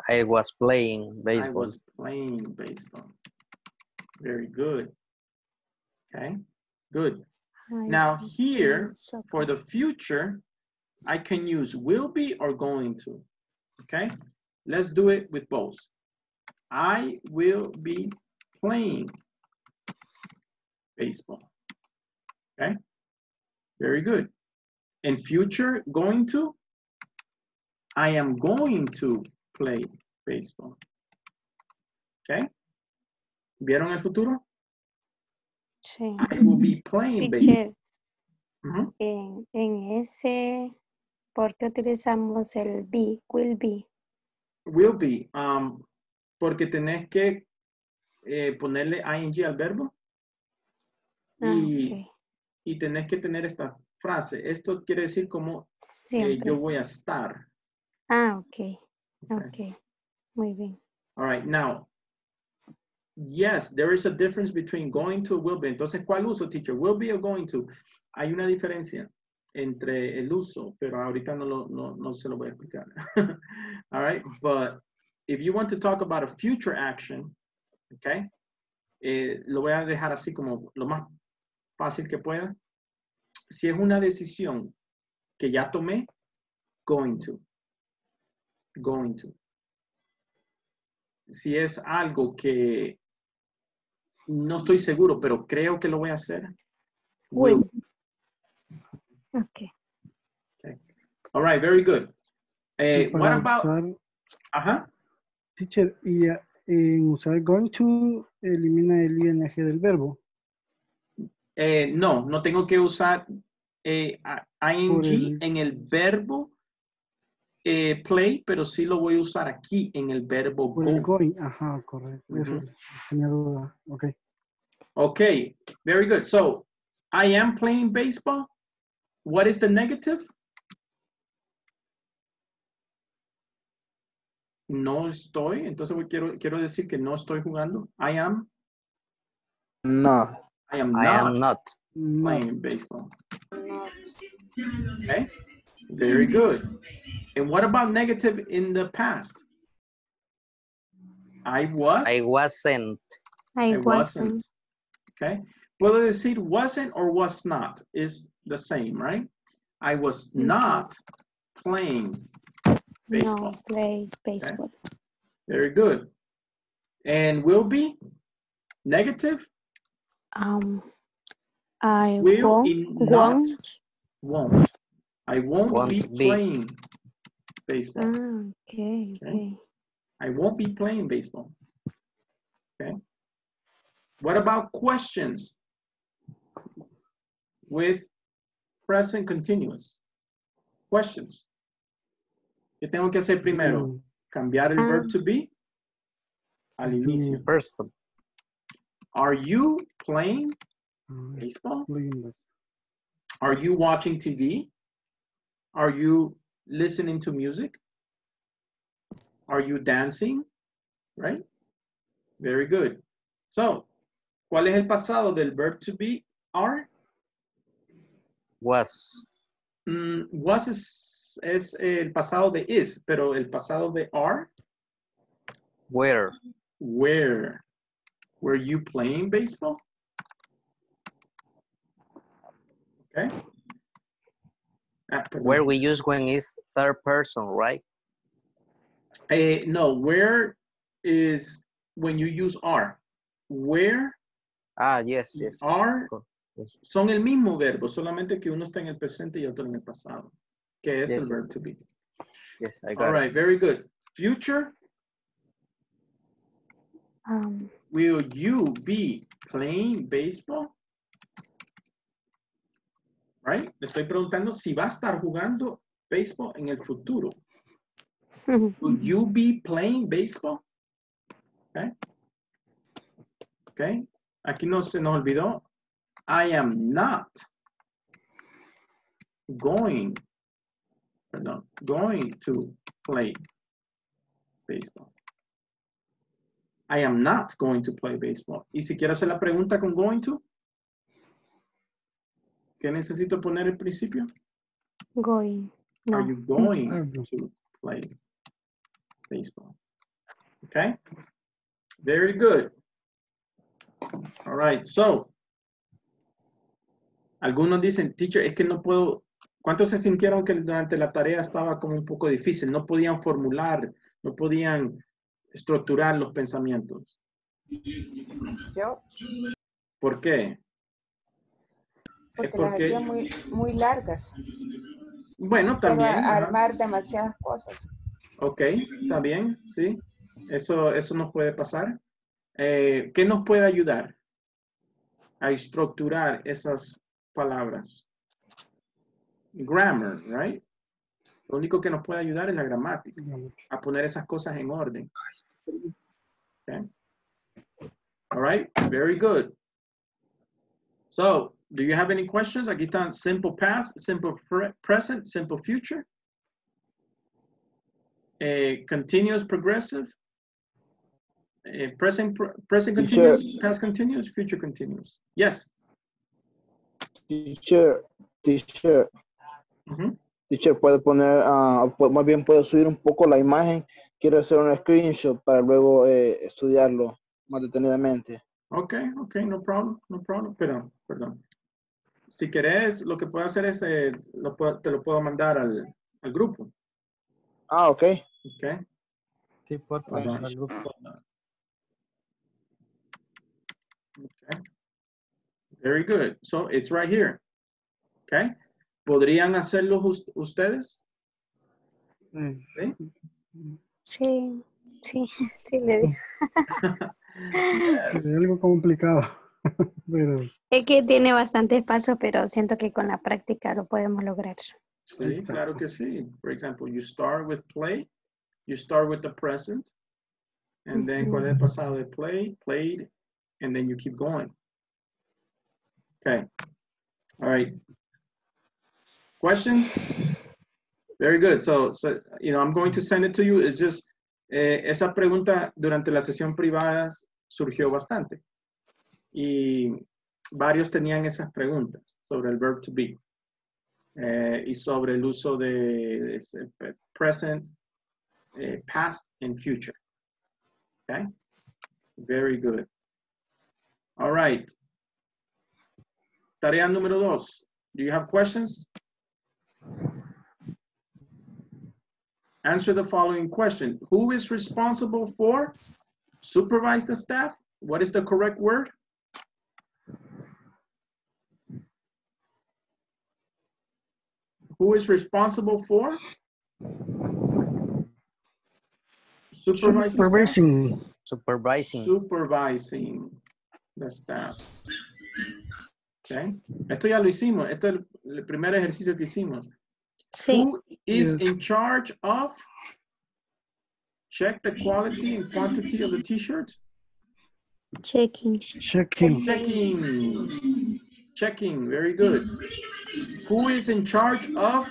I was playing I baseball. was playing baseball. Very good. Okay, good. I Now here, playing for the future, I can use will be or going to. Okay, let's do it with both. I will be playing baseball. Okay, very good. In future, going to, I am going to play baseball. Okay, ¿vieron el futuro? Sí. I will be playing baseball. En, en ese, ¿por qué utilizamos el be, will be? Will be, um, porque tenés que eh, ponerle ing al verbo Ah, y, y tenés que tener esta frase. Esto quiere decir como eh, yo voy a estar. Ah, ok. Okay. Ok. Muy bien. All right, now, yes, there is a difference between going to will be. Entonces, ¿cuál uso, teacher? Will be or going to? Hay una diferencia entre el uso, pero ahorita no, lo, no, no se lo voy a explicar. All right, but if you want to talk about a future action, okay, eh, lo voy a dejar así como lo más fácil que pueda. Si es una decisión que ya tomé, going to. Going to si es algo que no estoy seguro, pero creo que lo voy a hacer. Will. will. Ok. All right, very good. Eh, what about, usar, ajá, teacher, y eh, en usar going to, elimina el ing del verbo. Eh, no, no tengo que usar eh, a- ing en el verbo eh, play, pero sí lo voy a usar aquí en el verbo go. going, ajá, correcto. Tenía duda. Ok. Okay, very good. So, I am playing baseball. What is the negative? No estoy, entonces voy- quiero, quiero decir que no estoy jugando. I am, No. I am I not, am not. Playing baseball. Okay, very good. And what about negative in the past? I was. I wasn't. I, I wasn't. Okay. Puedo decir wasn't or was not is the same, right? I was mm-hmm. not playing baseball. No, play baseball. Very good. And will be negative? Um, I Will won't, won't, won't. I won't, Won't be, be. playing baseball. Ah, okay, okay. I won't be playing baseball. Okay. What about questions with present continuous? Questions. ¿Qué tengo que hacer primero? Cambiar el verb Ah. to be al inicio. Person. Are you playing Ah, baseball? Are you watching TV? Are you listening to music? Are you dancing? Right? Very good. So, ¿cuál es el pasado del verb to be? Are? Was. Mm, was es, es el pasado de is, pero el pasado de are, Where. where? Were you playing baseball? Okay. Perdón. Where we use when is third person, right? Eh, no, where is when you use are. Where Ah, yes, yes. yes. are yes. son el mismo verbo, solamente que uno está en el presente y otro en el pasado, que es el Yes. verb to be. Yes, I All got it. very good. Future, Um, will you be playing baseball? Right? Le estoy preguntando si va a estar jugando baseball en el futuro. Will you be playing baseball? Okay. Okay. Aquí no se nos olvidó. I am not going, perdón, going to play baseball. I am not going to play baseball. Y si quiero hacer la pregunta con going to, ¿qué necesito poner al principio? going. Are you going to play baseball? Okay. Very good. All right. So, algunos dicen, teacher, es que no puedo. ¿Cuántos se sintieron que durante la tarea estaba como un poco difícil? No podían formular, no podían estructurar los pensamientos. Yo, ¿Por qué? porque Es las porque- hacía muy, muy largas. Bueno, también. ajá. armar demasiadas cosas. Ok, está bien, sí. Eso, eso nos puede pasar. Eh, ¿Qué nos puede ayudar a estructurar esas palabras? Grammar, right? Lo único que nos puede ayudar es la gramática, a poner esas cosas en orden. Okay. All right, very good. So, do you have any questions? Aquí están simple past, simple present, simple future. Eh, continuous progressive. Eh, present, pr- present Teacher. continuous, past continuous, future continuous. Yes. Teacher, teacher, Ujú. Teacher, puede poner, pu- más bien puede subir un poco la imagen. Quiero hacer un screenshot para luego eh, estudiarlo más detenidamente. Okay, okay, no problem, no problem. Pero, perdón. Si querés, lo que puedo hacer es, eh, lo te lo puedo mandar al, al grupo. Ah, ok. Okay. Sí, por favor, al grupo. Okay. Very good. So it's right here. Okay. ¿Podrían hacerlo us- ustedes? Eh, ¿Sí? Sí, sí, sí le digo. Es algo complicado, pero Es que tiene bastantes pasos, pero siento que con la práctica lo podemos lograr. Sí, claro que sí. For example, you start with play, you start with the present, and then ¿cuál es el pasado de play? Played, and then you keep going. Okay. All right. Questions? Very good. So, so, you know, I'm going to send it to you. It's just, eh, esa pregunta durante la sesión privada surgió bastante. Y varios tenían esas preguntas sobre el verb to be. eh, y sobre el uso de present, eh, past, and future. Okay? Very good. All right. Tarea número dos. Do you have questions? Answer the following question. Who is responsible for supervise the staff? What is the correct word? Who is responsible for? Supervising. Supervising. Supervising. Supervising the staff. Okay. Esto ya lo hicimos. Esto es el, el primer ejercicio que hicimos. Sí. Who is Yes. in charge of check the quality and quantity of the t-shirts? Checking. Checking. Checking. Checking. Very good. Who is in charge of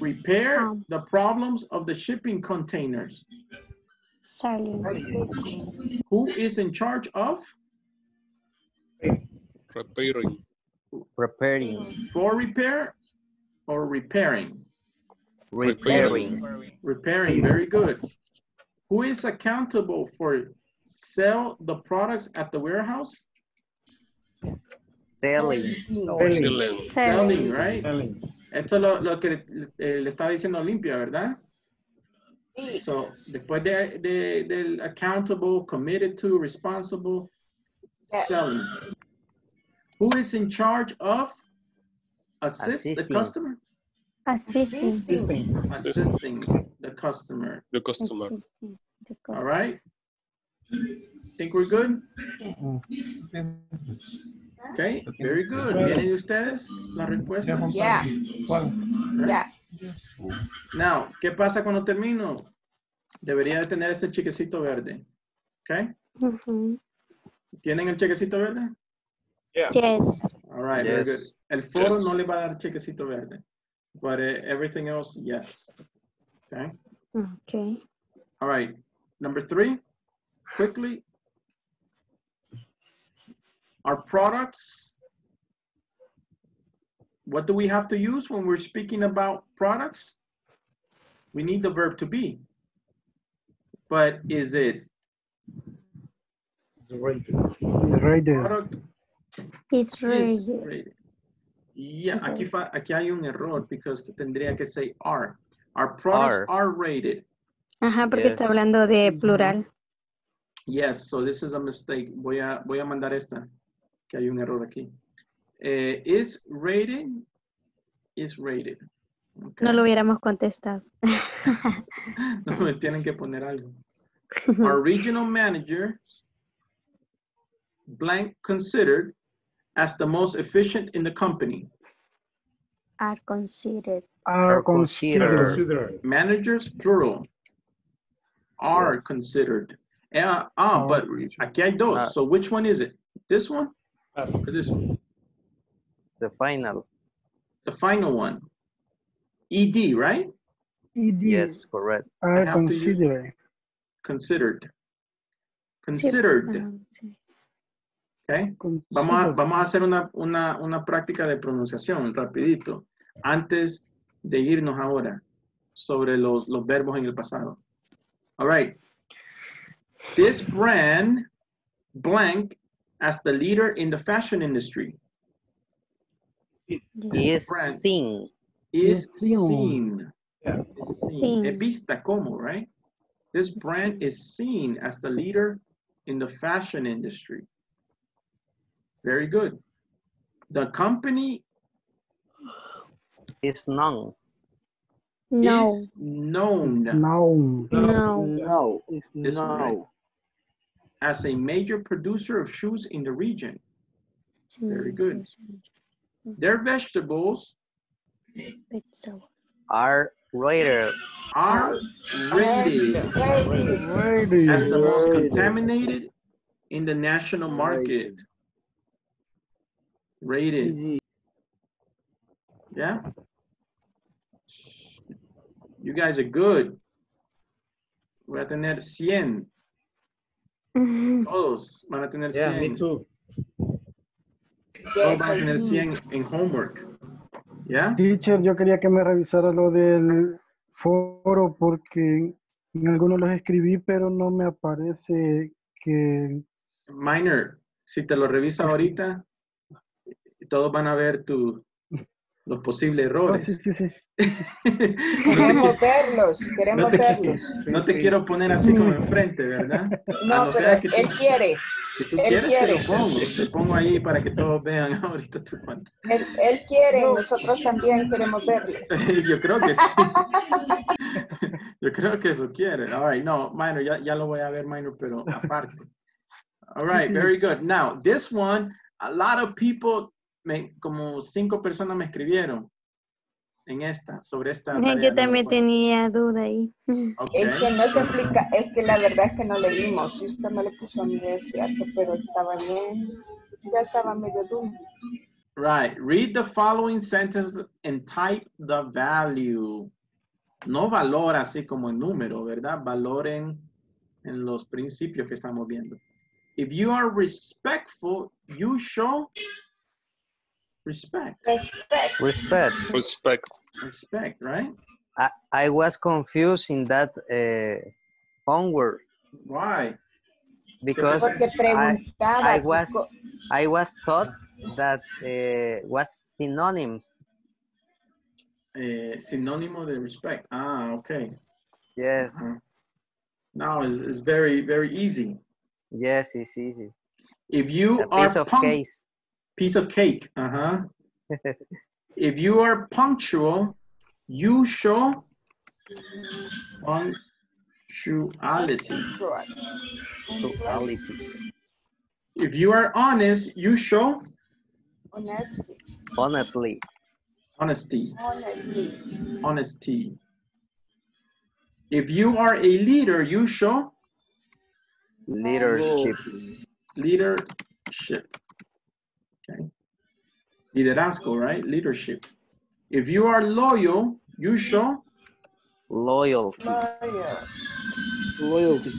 repair Um. the problems of the shipping containers? Selling. Who is in charge of Repairing. Repairing. for repair or repairing? Repairing. Repairing, very good. Who is accountable for sell the products at the warehouse? Selling. Selling. Selling, right? Selling. Esto es lo, lo que le, eh, le estaba diciendo Olimpia, ¿verdad? So, después de, de- del accountable, committed to, responsible, selling. Who is in charge of assist the Assisting. customer? Assisting. Assisting the customer. The customer. Assisting the All right? Think we're good? Okay, very good. ¿Vienen ustedes las respuestas? Yeah. Yeah. Now, ¿qué pasa cuando termino? Debería de tener este chequecito verde. ¿Ok? Ujú. ¿Tienen el chequecito verde? Yes. All right, very good. El foro Yes. no le va a dar chequecito verde. But eh, everything else, yes. Okay? Okay. All right. Number three, quickly. Our products. What do we have to use when we're speaking about products? We need the verb to be. But is it Product It's is rated? Yeah, Okay. aquí, fa- aquí hay un error because tendría que say are. Our products Are. are rated. Ajá, porque está Yes. hablando de plural. Yes, so this is a mistake. Voy a, voy a mandar esta, que hay un error aquí. Eh, is rated, is rated. Okay. No lo hubiéramos contestado. No me tienen que poner algo. Our regional manager, blank considered as the most efficient in the company. Are considered. Are Are considered. Managers, plural, are considered. Yeah, ah, but aquí hay dos. So which one is it? This one or this one? The final. The final one. ED, right? ED. Yes, correct. Are have to use- considered. Considered. Considered. Okay. Vamos a, Considered. vamos a hacer una, una, una práctica de pronunciación rapidito antes de irnos ahora sobre los, los verbos en el pasado. All right. This brand blank as the leader in the fashion industry Is brand. seen. is seen. Yeah. Is seen. Seen. Es vista como, right? This brand is seen as the leader in the fashion industry. Very good. The company Is known. No. is known No. No. No, it's It's right. as a major producer of shoes in the region. Very good. Their vegetables Vegetable. Are rated. are rated Ready. as the most contaminated in the national market. Rated, Easy. yeah? You guys are good. Voy a tener 100. Todos van a tener 100. Yeah, me too. Todos van a tener do. 100 en homework. ¿Ya? Teacher, yo quería que me revisara lo del foro porque en algunos los escribí, pero no me aparece que Minor, si te lo revisas ahorita, todos van a ver tu, los posibles errores. sí, sí, sí. Queremos verlos, No queremos te, verlos. no te quiero poner así como enfrente, ¿verdad? No, no pero que tú- él quiere. Si tú Él quieres, te quiere. lo pongo. Te pongo ahí para que todos vean ahorita tu cuenta. Él, él quiere, nosotros también queremos verle. Yo creo que sí. Yo creo que eso quiere. All right, no, minor, ya, ya lo voy a ver, minor, pero aparte. All right, sí. very good. Now, this one, a lot of people, me, como cinco personas me escribieron en esta, sobre esta. tarea Yo también tenía duda ahí. Es que no se explica, es que la verdad es que no leímos. Si usted me lo puso a mí, es cierto, pero estaba bien. Ya estaba medio duro. Right. Read the following sentence and type the value. No valor así como en número, ¿verdad? Valoren en los principios que estamos viendo. If you are respectful, you show respect. Respect. Respect. Respect. Respect, right? I, I was confused in that uh, homework Why? because I. I was I was taught that uh, was synonyms. Eh, sinónimo de respect. Ah, okay. Yes, Uh-huh. Now it's, it's very, very easy. yes, it's easy. If you A are piece of case. Piece of cake. Uh-huh. if you are punctual, you show punctuality. Punctuality. If you are honest, you show Honesty. Honestly, honesty. Honestly. Honesty. If you are a leader, you show leadership. leadership. Okay. Liderazgo, right? Leadership. If you are loyal, you show Loyalty. Loyalty.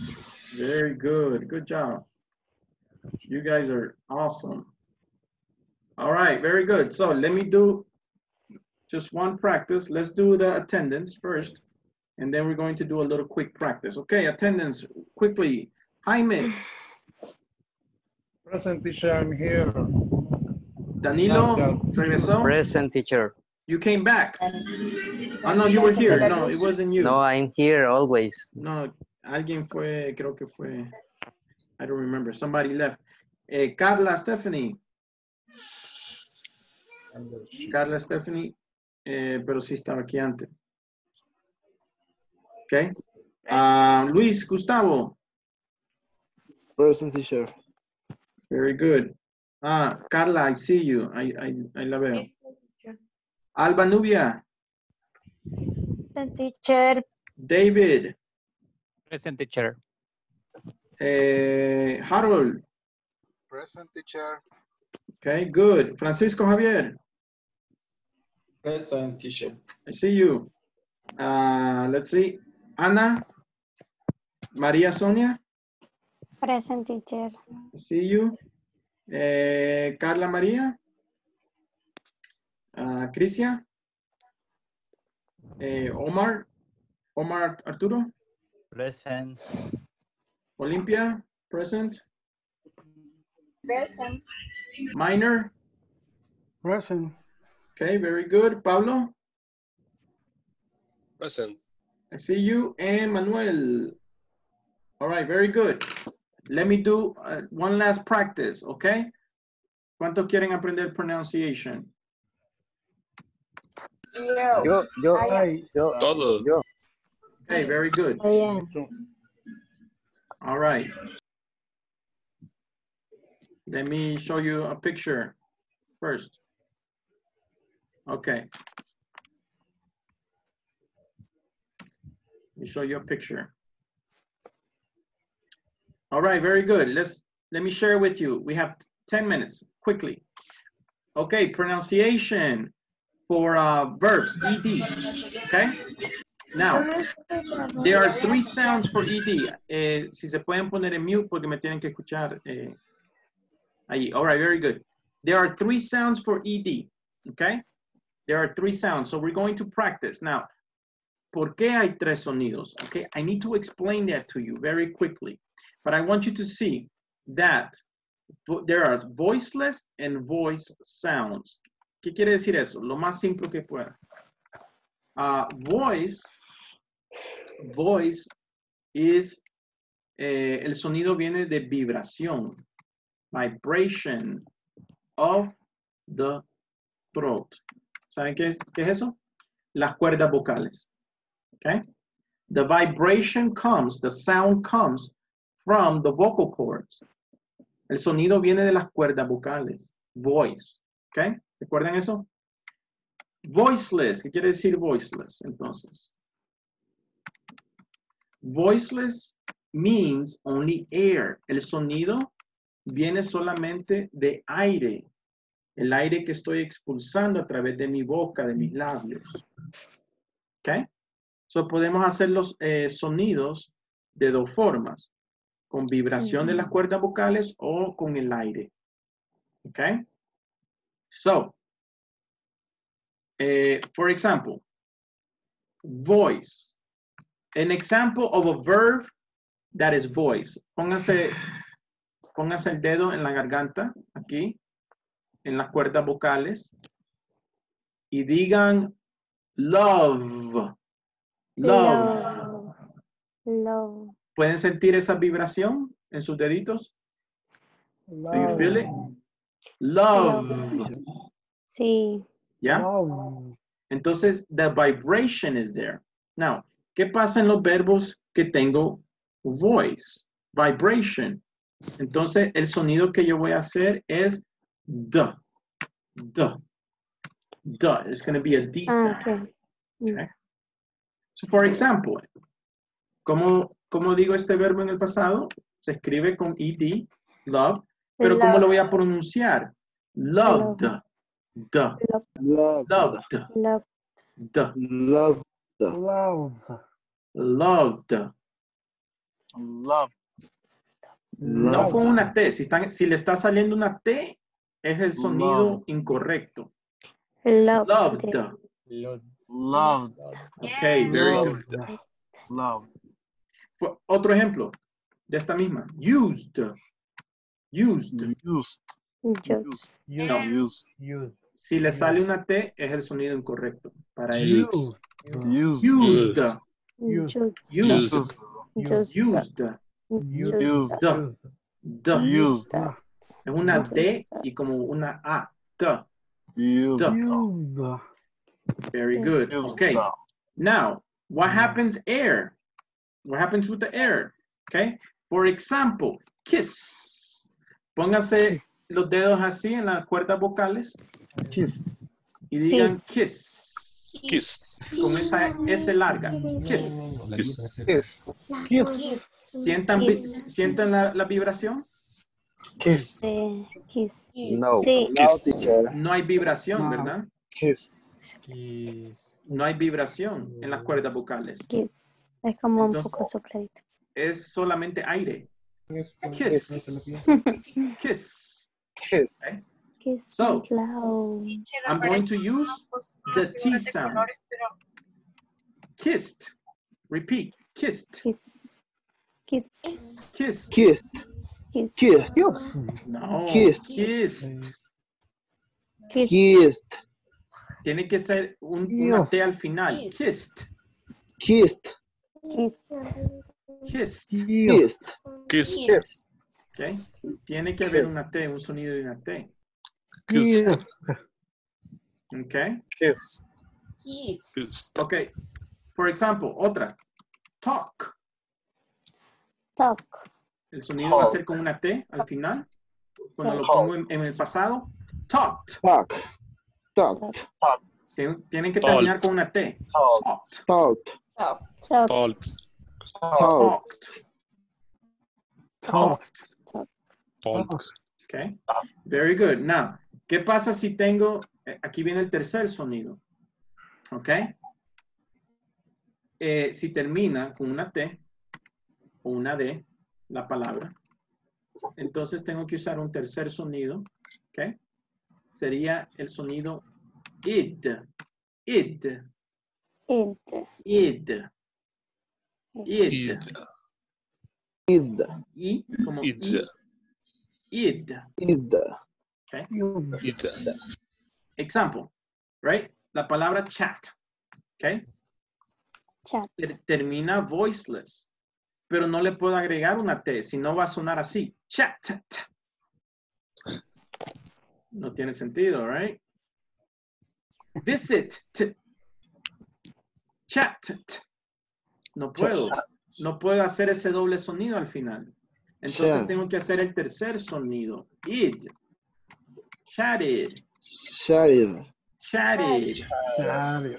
Very good. Good job. You guys are awesome. All right, very good. So let me do just one practice. Let's do the attendance first, and then we're going to do a little quick practice. Okay, attendance, quickly. Jaime, Present teacher, I'm here. Danilo, Not regresó. Present teacher. You came back. Oh, no, you were here. No, it wasn't you. No, I'm here always. No, alguien fue, creo que fue, I don't remember, somebody left. Eh, Carla Stephanie. Carla Stephanie, eh, pero sí estaba aquí antes. Ok. Ah, Luis Gustavo. Present teacher. Very good. Ah, Carla, I see you. I, I, I la veo. Alba Nubia. Teacher, David. Present teacher. Eh, Harold. Present teacher. Okay, good. Francisco Javier. Present teacher. I see you. Uh, let's see. Ana. Maria Sonia. present teacher. I see you. Eh, Carla María. Uh, Crisia. Eh, Omar. Omar Arturo. Present. Olympia. Present. Present. Minor. Present. Okay, very good. Pablo. Present. I see you. And Manuel. All right, very good. Let me do uh, one last practice, okay? ¿Cuánto quieren aprender pronunciation? Yo. Yo, yo, I- yo, Todos. yo. Okay, very good. Yeah. All right. Let me show you a picture first. Okay. Let me show you a picture. All right, very good. Let's let me share with you. We have 10 minutes quickly. Okay, pronunciation for uh, verbs, ed. Okay. Now, there are three sounds for ed. Eh, si se pueden poner en mute porque me tienen que escuchar. Eh, ahí. All right, very good. There are three sounds for ed. Okay. There are three sounds. So we're going to practice. Now, ¿por qué hay tres sonidos? Okay. I need to explain that to you very quickly. But I want you to see that there are voiceless and voice sounds. ¿Qué quiere decir eso? Lo más simple que pueda. Uh, voice, voice is, eh, el sonido viene de vibración. vibration of the throat. ¿Saben qué es, qué es eso? Las cuerdas vocales. Okay? The vibration comes, the sound comes from the vocal cords. El sonido viene de las cuerdas vocales. Voice. ¿Ok? ¿Recuerdan eso? Voiceless. ¿Qué quiere decir voiceless? Entonces. Voiceless means only air. El sonido viene solamente de aire. El aire que estoy expulsando a través de mi boca, de mis labios. ¿Ok? So podemos hacer los eh, sonidos de dos formas. Con vibración de las cuerdas vocales o con el aire. ¿Ok? So, eh, for example, voice. An example of a verb that is voice. Póngase, póngase el dedo en la garganta, aquí, en las cuerdas vocales, y digan love. Love. Love. ¿Pueden sentir esa vibración en sus deditos? Do you feel it? Love. Sí. ¿Ya? Entonces, the vibration is there. Now, ¿qué pasa en los verbos que tengo voice? Vibration. Entonces, el sonido que yo voy a hacer es the. The. The. It's going to be a D Ah, sound. ok. Okay. So, for example, ¿cómo, ¿cómo digo este verbo en el pasado? Se escribe con ed, love, pero ¿cómo lo voy a pronunciar? Loved. Loved. Love. The. Love. Love. Loved. Love. No con una T. Si, están, si le está saliendo una T, es el sonido incorrecto. Love. Loved. Loved. Okay, very good. Loved. Otro ejemplo de esta misma. Used. Used. Used. Just. No. Used. Si le sale una T, es el sonido incorrecto. Para ellos. Used. Used. Used. Used. Used. The. The. Used. Es una D y como una A. Used. Very good. Okay. Now, what happens air? What happens with the air? Okay. For example, kiss. Póngase los dedos así en las cuerdas vocales Kiss. y digan Kiss. kiss. Kiss. Con esa S larga. Kiss. Kiss. Kiss. ¿Sientan, ¿sienten la, la vibración? Kiss. Kiss. No. Sí. No, hay vibración, No. ¿verdad? Kiss. No hay vibración en las cuerdas vocales. Kiss. Es como un Entonces- poco sopladito. Es solamente aire. Kiss. Kiss. Kiss. Okay. Kiss So. I'm going to use the T sound. Kissed. Repeat. Kissed. Kiss. Kiss. Kiss. Kiss. Kiss. Kiss. No. Kissed. Kissed. Kiss. Kissed. Tiene que ser un, una. T al final. Kissed. Kissed. Kiss. Kissed. Kiss. Kissed. Kiss. Kiss. Okay. Tiene que haber una T, un sonido de una T. Kiss. Kiss. Okay. Kiss. Kiss. Okay. For example, otra. Talk. Talk. El sonido va a ser con una T al final. Cuando lo pongo en, en el pasado. Talked. Talk. Talk. Tien- Tienen que terminar con una T. Talks. Talk. Talked. Talk. Talks. Okay. Very good. Now, ¿qué pasa si tengo, eh, aquí viene el tercer sonido. Ok. Eh, si termina con una T o una D, la palabra, entonces tengo que usar un tercer sonido. Ok. Sería el sonido id. Id. Id. Id. Id. Id. Id. I como Id. I. Id. Id. Okay. Id. Example, right? La palabra chat. Okay. Chat. ter- termina voiceless, pero no le puedo agregar una T, si no va a sonar así. Chat. No tiene sentido, right? Visit. t- Chat. t- No puedo. No puedo hacer ese doble sonido al final. Entonces Chat. tengo que hacer el tercer sonido. Id. Chatted. Chatted. Chatted.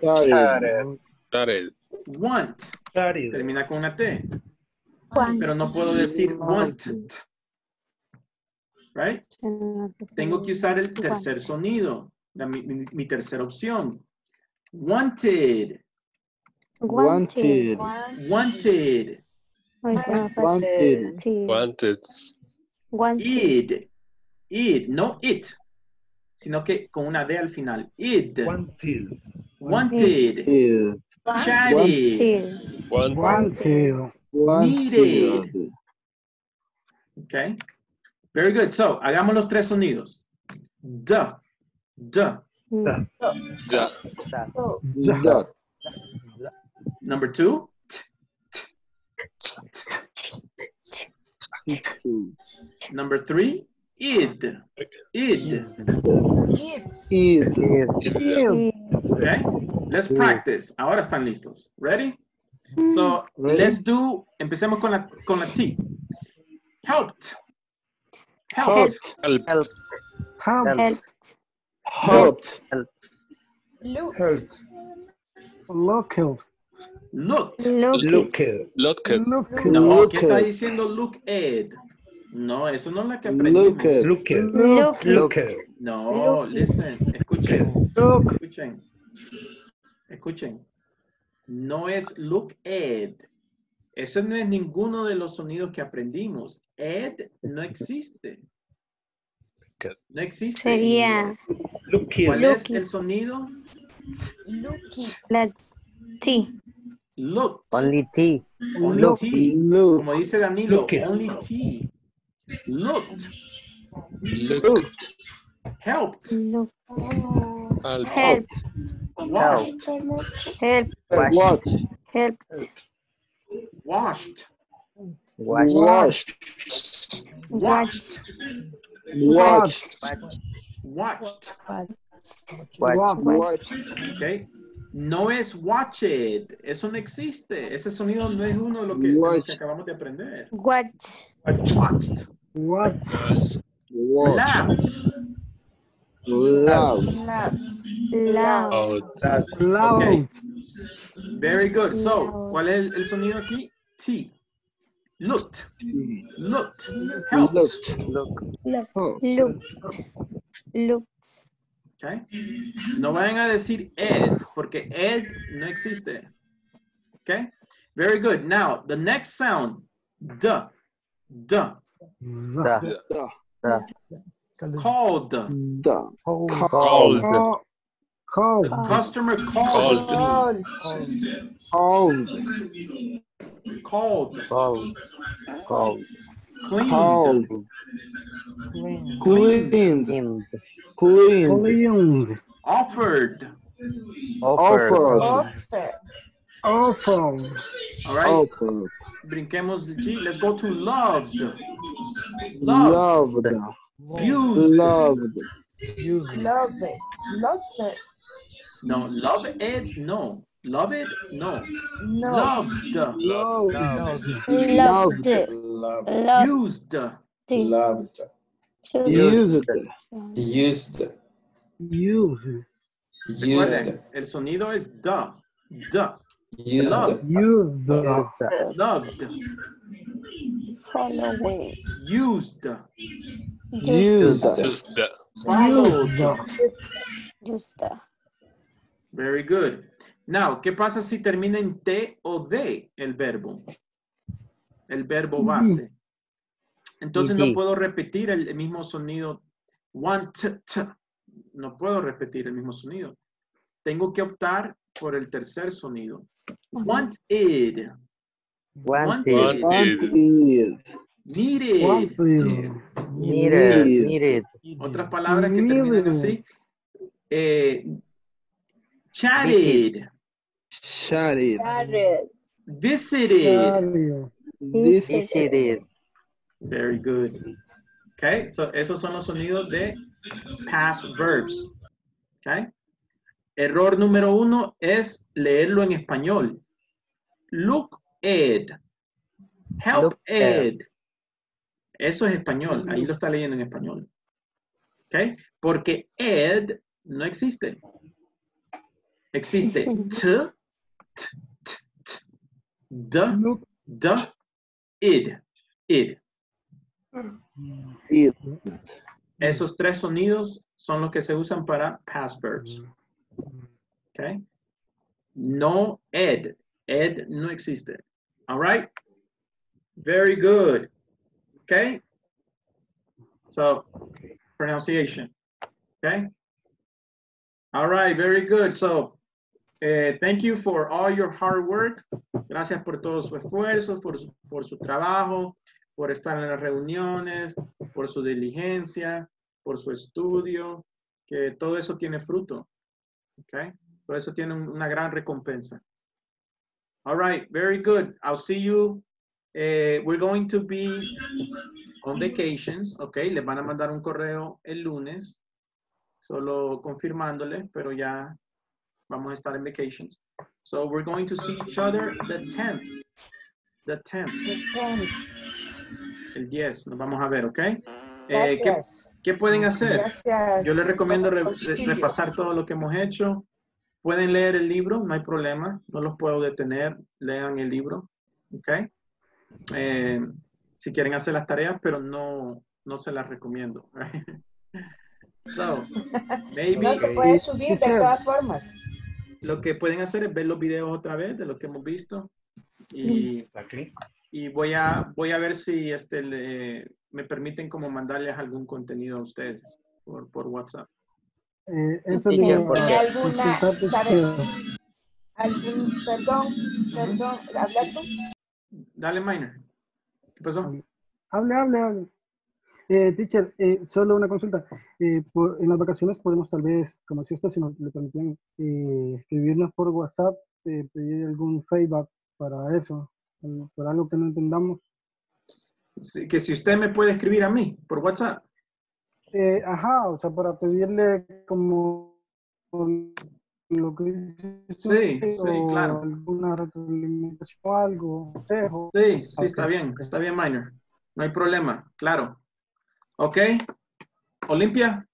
Chatted. Chatted. Want. Termina con una T. Want. Pero no puedo decir wanted. Right? Tengo que usar el tercer sonido. la- mi, mi- tercera opción. Wanted. Wanted. Wanted. Wanted. Wanted. Wanted. Id. Id. No it. Sino que con una D al final. Id. Wanted. Wanted. Wanted. Chatted. Wanted. Needed. Okay. Very good. So, hagamos los tres sonidos. The. The. Mm. Ya. Dot. Number two. Number three. Id. Id. Id. Okay. Let's practice. Ahora están listos. Ready? So, let's do, empecemos con la, con la T. Helped. Helped. Help. Help. Helped. Helped. Local. Looked. Looked. Looked. No, Look ¿qué está diciendo look at? No, eso no es la que aprendimos. Look at. Look at. Look. Look at. No, listen, escuchen, Look. escuchen, escuchen. No es look at. Eso no es ninguno de los sonidos que aprendimos. Ed no existe. No existe. Sería. Look ¿Cuál es el sonido? la T. Look. Only T. Only Look. T. Look. Como dice Danilo, Look only T. Looked. Looked. Helped. Look. Help. Help. Washed. Help. What? Helped. Washed. Wash. Washed. Watch. Watched. Watched. Watch. Watched. ¿Ok? No es watched. Eso no existe. Ese sonido no es uno de los que, de los que Watch. acabamos de aprender. Watch. Watched. Watched. Laughed. Loud. Loud. Out. Loud. Okay. Very good. So, Loud. ¿cuál es el, el sonido aquí? T. Looked. Looked. Helped. Looked. Look. Oh. Looked. Looked. Okay. No vayan a decir ed, porque ed no existe. Okay. Very good. Now, the next sound. Duh. Duh. Da. Da. Da. Called. Da. Cold. Called. Call. Call. The customer called. Called. Called. Called. Cold. Cold. Cleaned. Called. Cleaned. In. Cleaned. Cleaned. Offered. Offered. Offered. Awful. All right. Offered. Brinquemos el G. Let's go to loved. Loved. Loved. Used. Loved. Love it. Love it. No. Love it. No. Love it. No. No. Loved. Loved. Loved. Loved. Loved. Used. Loved. Used. Used. Used. Recuerden, Used. el sonido es da. Da. Used. Loved. Used. Used. Loved. Following. Used. Used. Just the. Followed. Just the. Very good. Now, ¿qué pasa si termina en T o D el verbo? El verbo base. Entonces no puedo repetir el, el mismo sonido. Want, t. No puedo repetir el mismo sonido. Tengo que optar por el tercer sonido. Want it. Wanted. Wanted. Wanted. Needed. Needed. Otras palabras que terminan así. Eh, chatted. Shouted. Visited. Shadow. This Visited. Very good. Okay, so esos son los sonidos de past verbs. Okay. Error número uno es leerlo en español. Look Ed. Help Look, Ed. Ed. Eso es español. Ahí lo está leyendo en español. ¿Ok? Porque Ed no existe. Existe t, t, t, t, d, d, id, id. Id. Esos tres sonidos son los que se usan para past verbs. ¿Ok? No ed. Ed no existe. All right? Very good. Okay? So, pronunciation. Okay? All right, very good. So, eh, thank you for all your hard work. Gracias por todo su esfuerzo, por su, trabajo, por estar en las reuniones, por su diligencia, por su estudio, que todo eso tiene fruto. Okay? Todo eso tiene un- una gran recompensa. All right, very good. I'll see you. eh, we're going to be on vacations, okay? Les van a mandar un correo el lunes, solo confirmándole, pero ya vamos a estar en vacations. So we're going to see each other the 10th. The 10th. El 10, nos vamos a ver, ¿ok? Eh, ¿qué, qué pueden hacer? Gracias Yo les recomiendo re- repasar todo lo que hemos hecho. Pueden leer el libro, no hay problema, no los puedo detener, lean el libro, ¿ok? Eh, si quieren hacer las tareas, pero no, no se las recomiendo. so, maybe No se puede subir de todas formas. Lo que pueden hacer es ver los videos otra vez de lo que hemos visto y, y voy a voy a ver si este le- me permiten como mandarles algún contenido a ustedes por, por WhatsApp. Eh, eso ¿Por qué? alguna- sabe? Algún, perdón, perdón, habla tú. Dale, Minor. ¿Qué pasó? Hable, hable, hable. Eh, teacher, eh, solo una consulta. Eh, por- en las vacaciones podemos tal vez, como si usted si nos le permitían, eh, escribirnos por WhatsApp, eh, pedir algún feedback para eso, al- por algo que no entendamos. Sí, que si usted me puede escribir a mí por WhatsApp. Eh, ajá, o sea, para pedirle como lo que Sí, sí, claro. alguna retroalimentación o algo, consejo. Sí, sí, Ok. está bien, está bien, Minor. No hay problema, claro. ¿Ok? Olimpia.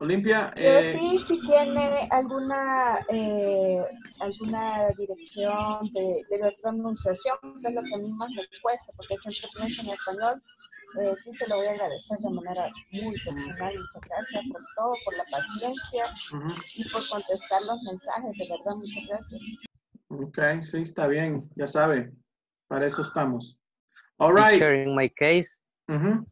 Olimpia. Yo eh, sí, si tiene alguna, eh, alguna dirección de, de la pronunciación, que es lo que a mí más me cuesta, porque siempre pienso en español, eh, sí se lo voy a agradecer de manera muy personal. Muchas gracias por todo, por la paciencia y por contestar los mensajes. De verdad, muchas gracias. Ok, sí, está bien, ya sabe. Para eso estamos. All right. In my case, Ujú.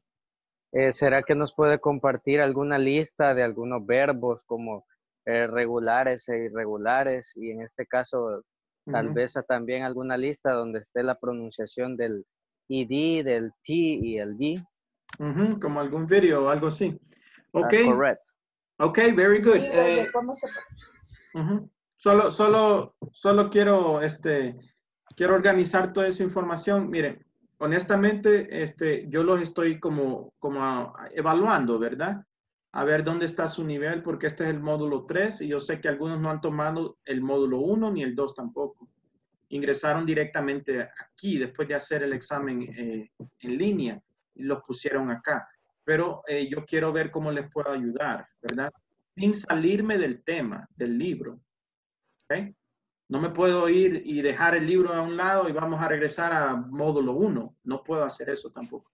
eh, ¿será que nos puede compartir alguna lista de algunos verbos como eh, regulares e irregulares? Y en este caso, tal Ujú. vez a- también alguna lista donde esté la pronunciación del ed, del t y el d. Ujú, Como algún video o algo así. Ok. Ah, correct. Ok, very good. Eh, cómo se Ujú. Solo, solo, solo quiero, este, quiero organizar toda esa información. Miren, honestamente, este, yo los estoy como, como evaluando, ¿verdad? A ver dónde está su nivel, porque este es el módulo 3 y yo sé que algunos no han tomado el módulo 1 ni el 2 tampoco. Ingresaron directamente aquí después de hacer el examen eh, en línea y los pusieron acá. Pero eh, yo quiero ver cómo les puedo ayudar, ¿verdad? Sin salirme del tema, del libro. ¿ok? No me puedo ir y dejar el libro a un lado y vamos a regresar a módulo 1. No puedo hacer eso tampoco.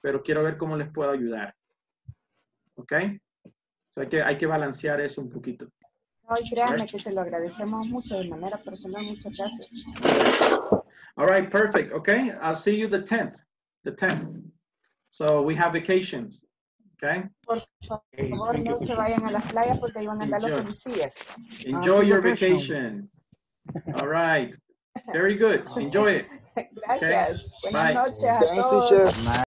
Pero quiero ver cómo les puedo ayudar. ¿Ok? So hay, que, hay que balancear eso un poquito. No, y créanme que se lo agradecemos mucho de manera personal. Muchas gracias. All right, perfect. Okay, I'll see you the 10th. The 10th. So we have vacations. Okay? Por favor, no se vayan a las playas porque ahí van a andar los policías. Enjoy your vacation. Vacation. All right. Very good. Enjoy it. Gracias. Okay. Buenas Bye. noches a todos. teacher.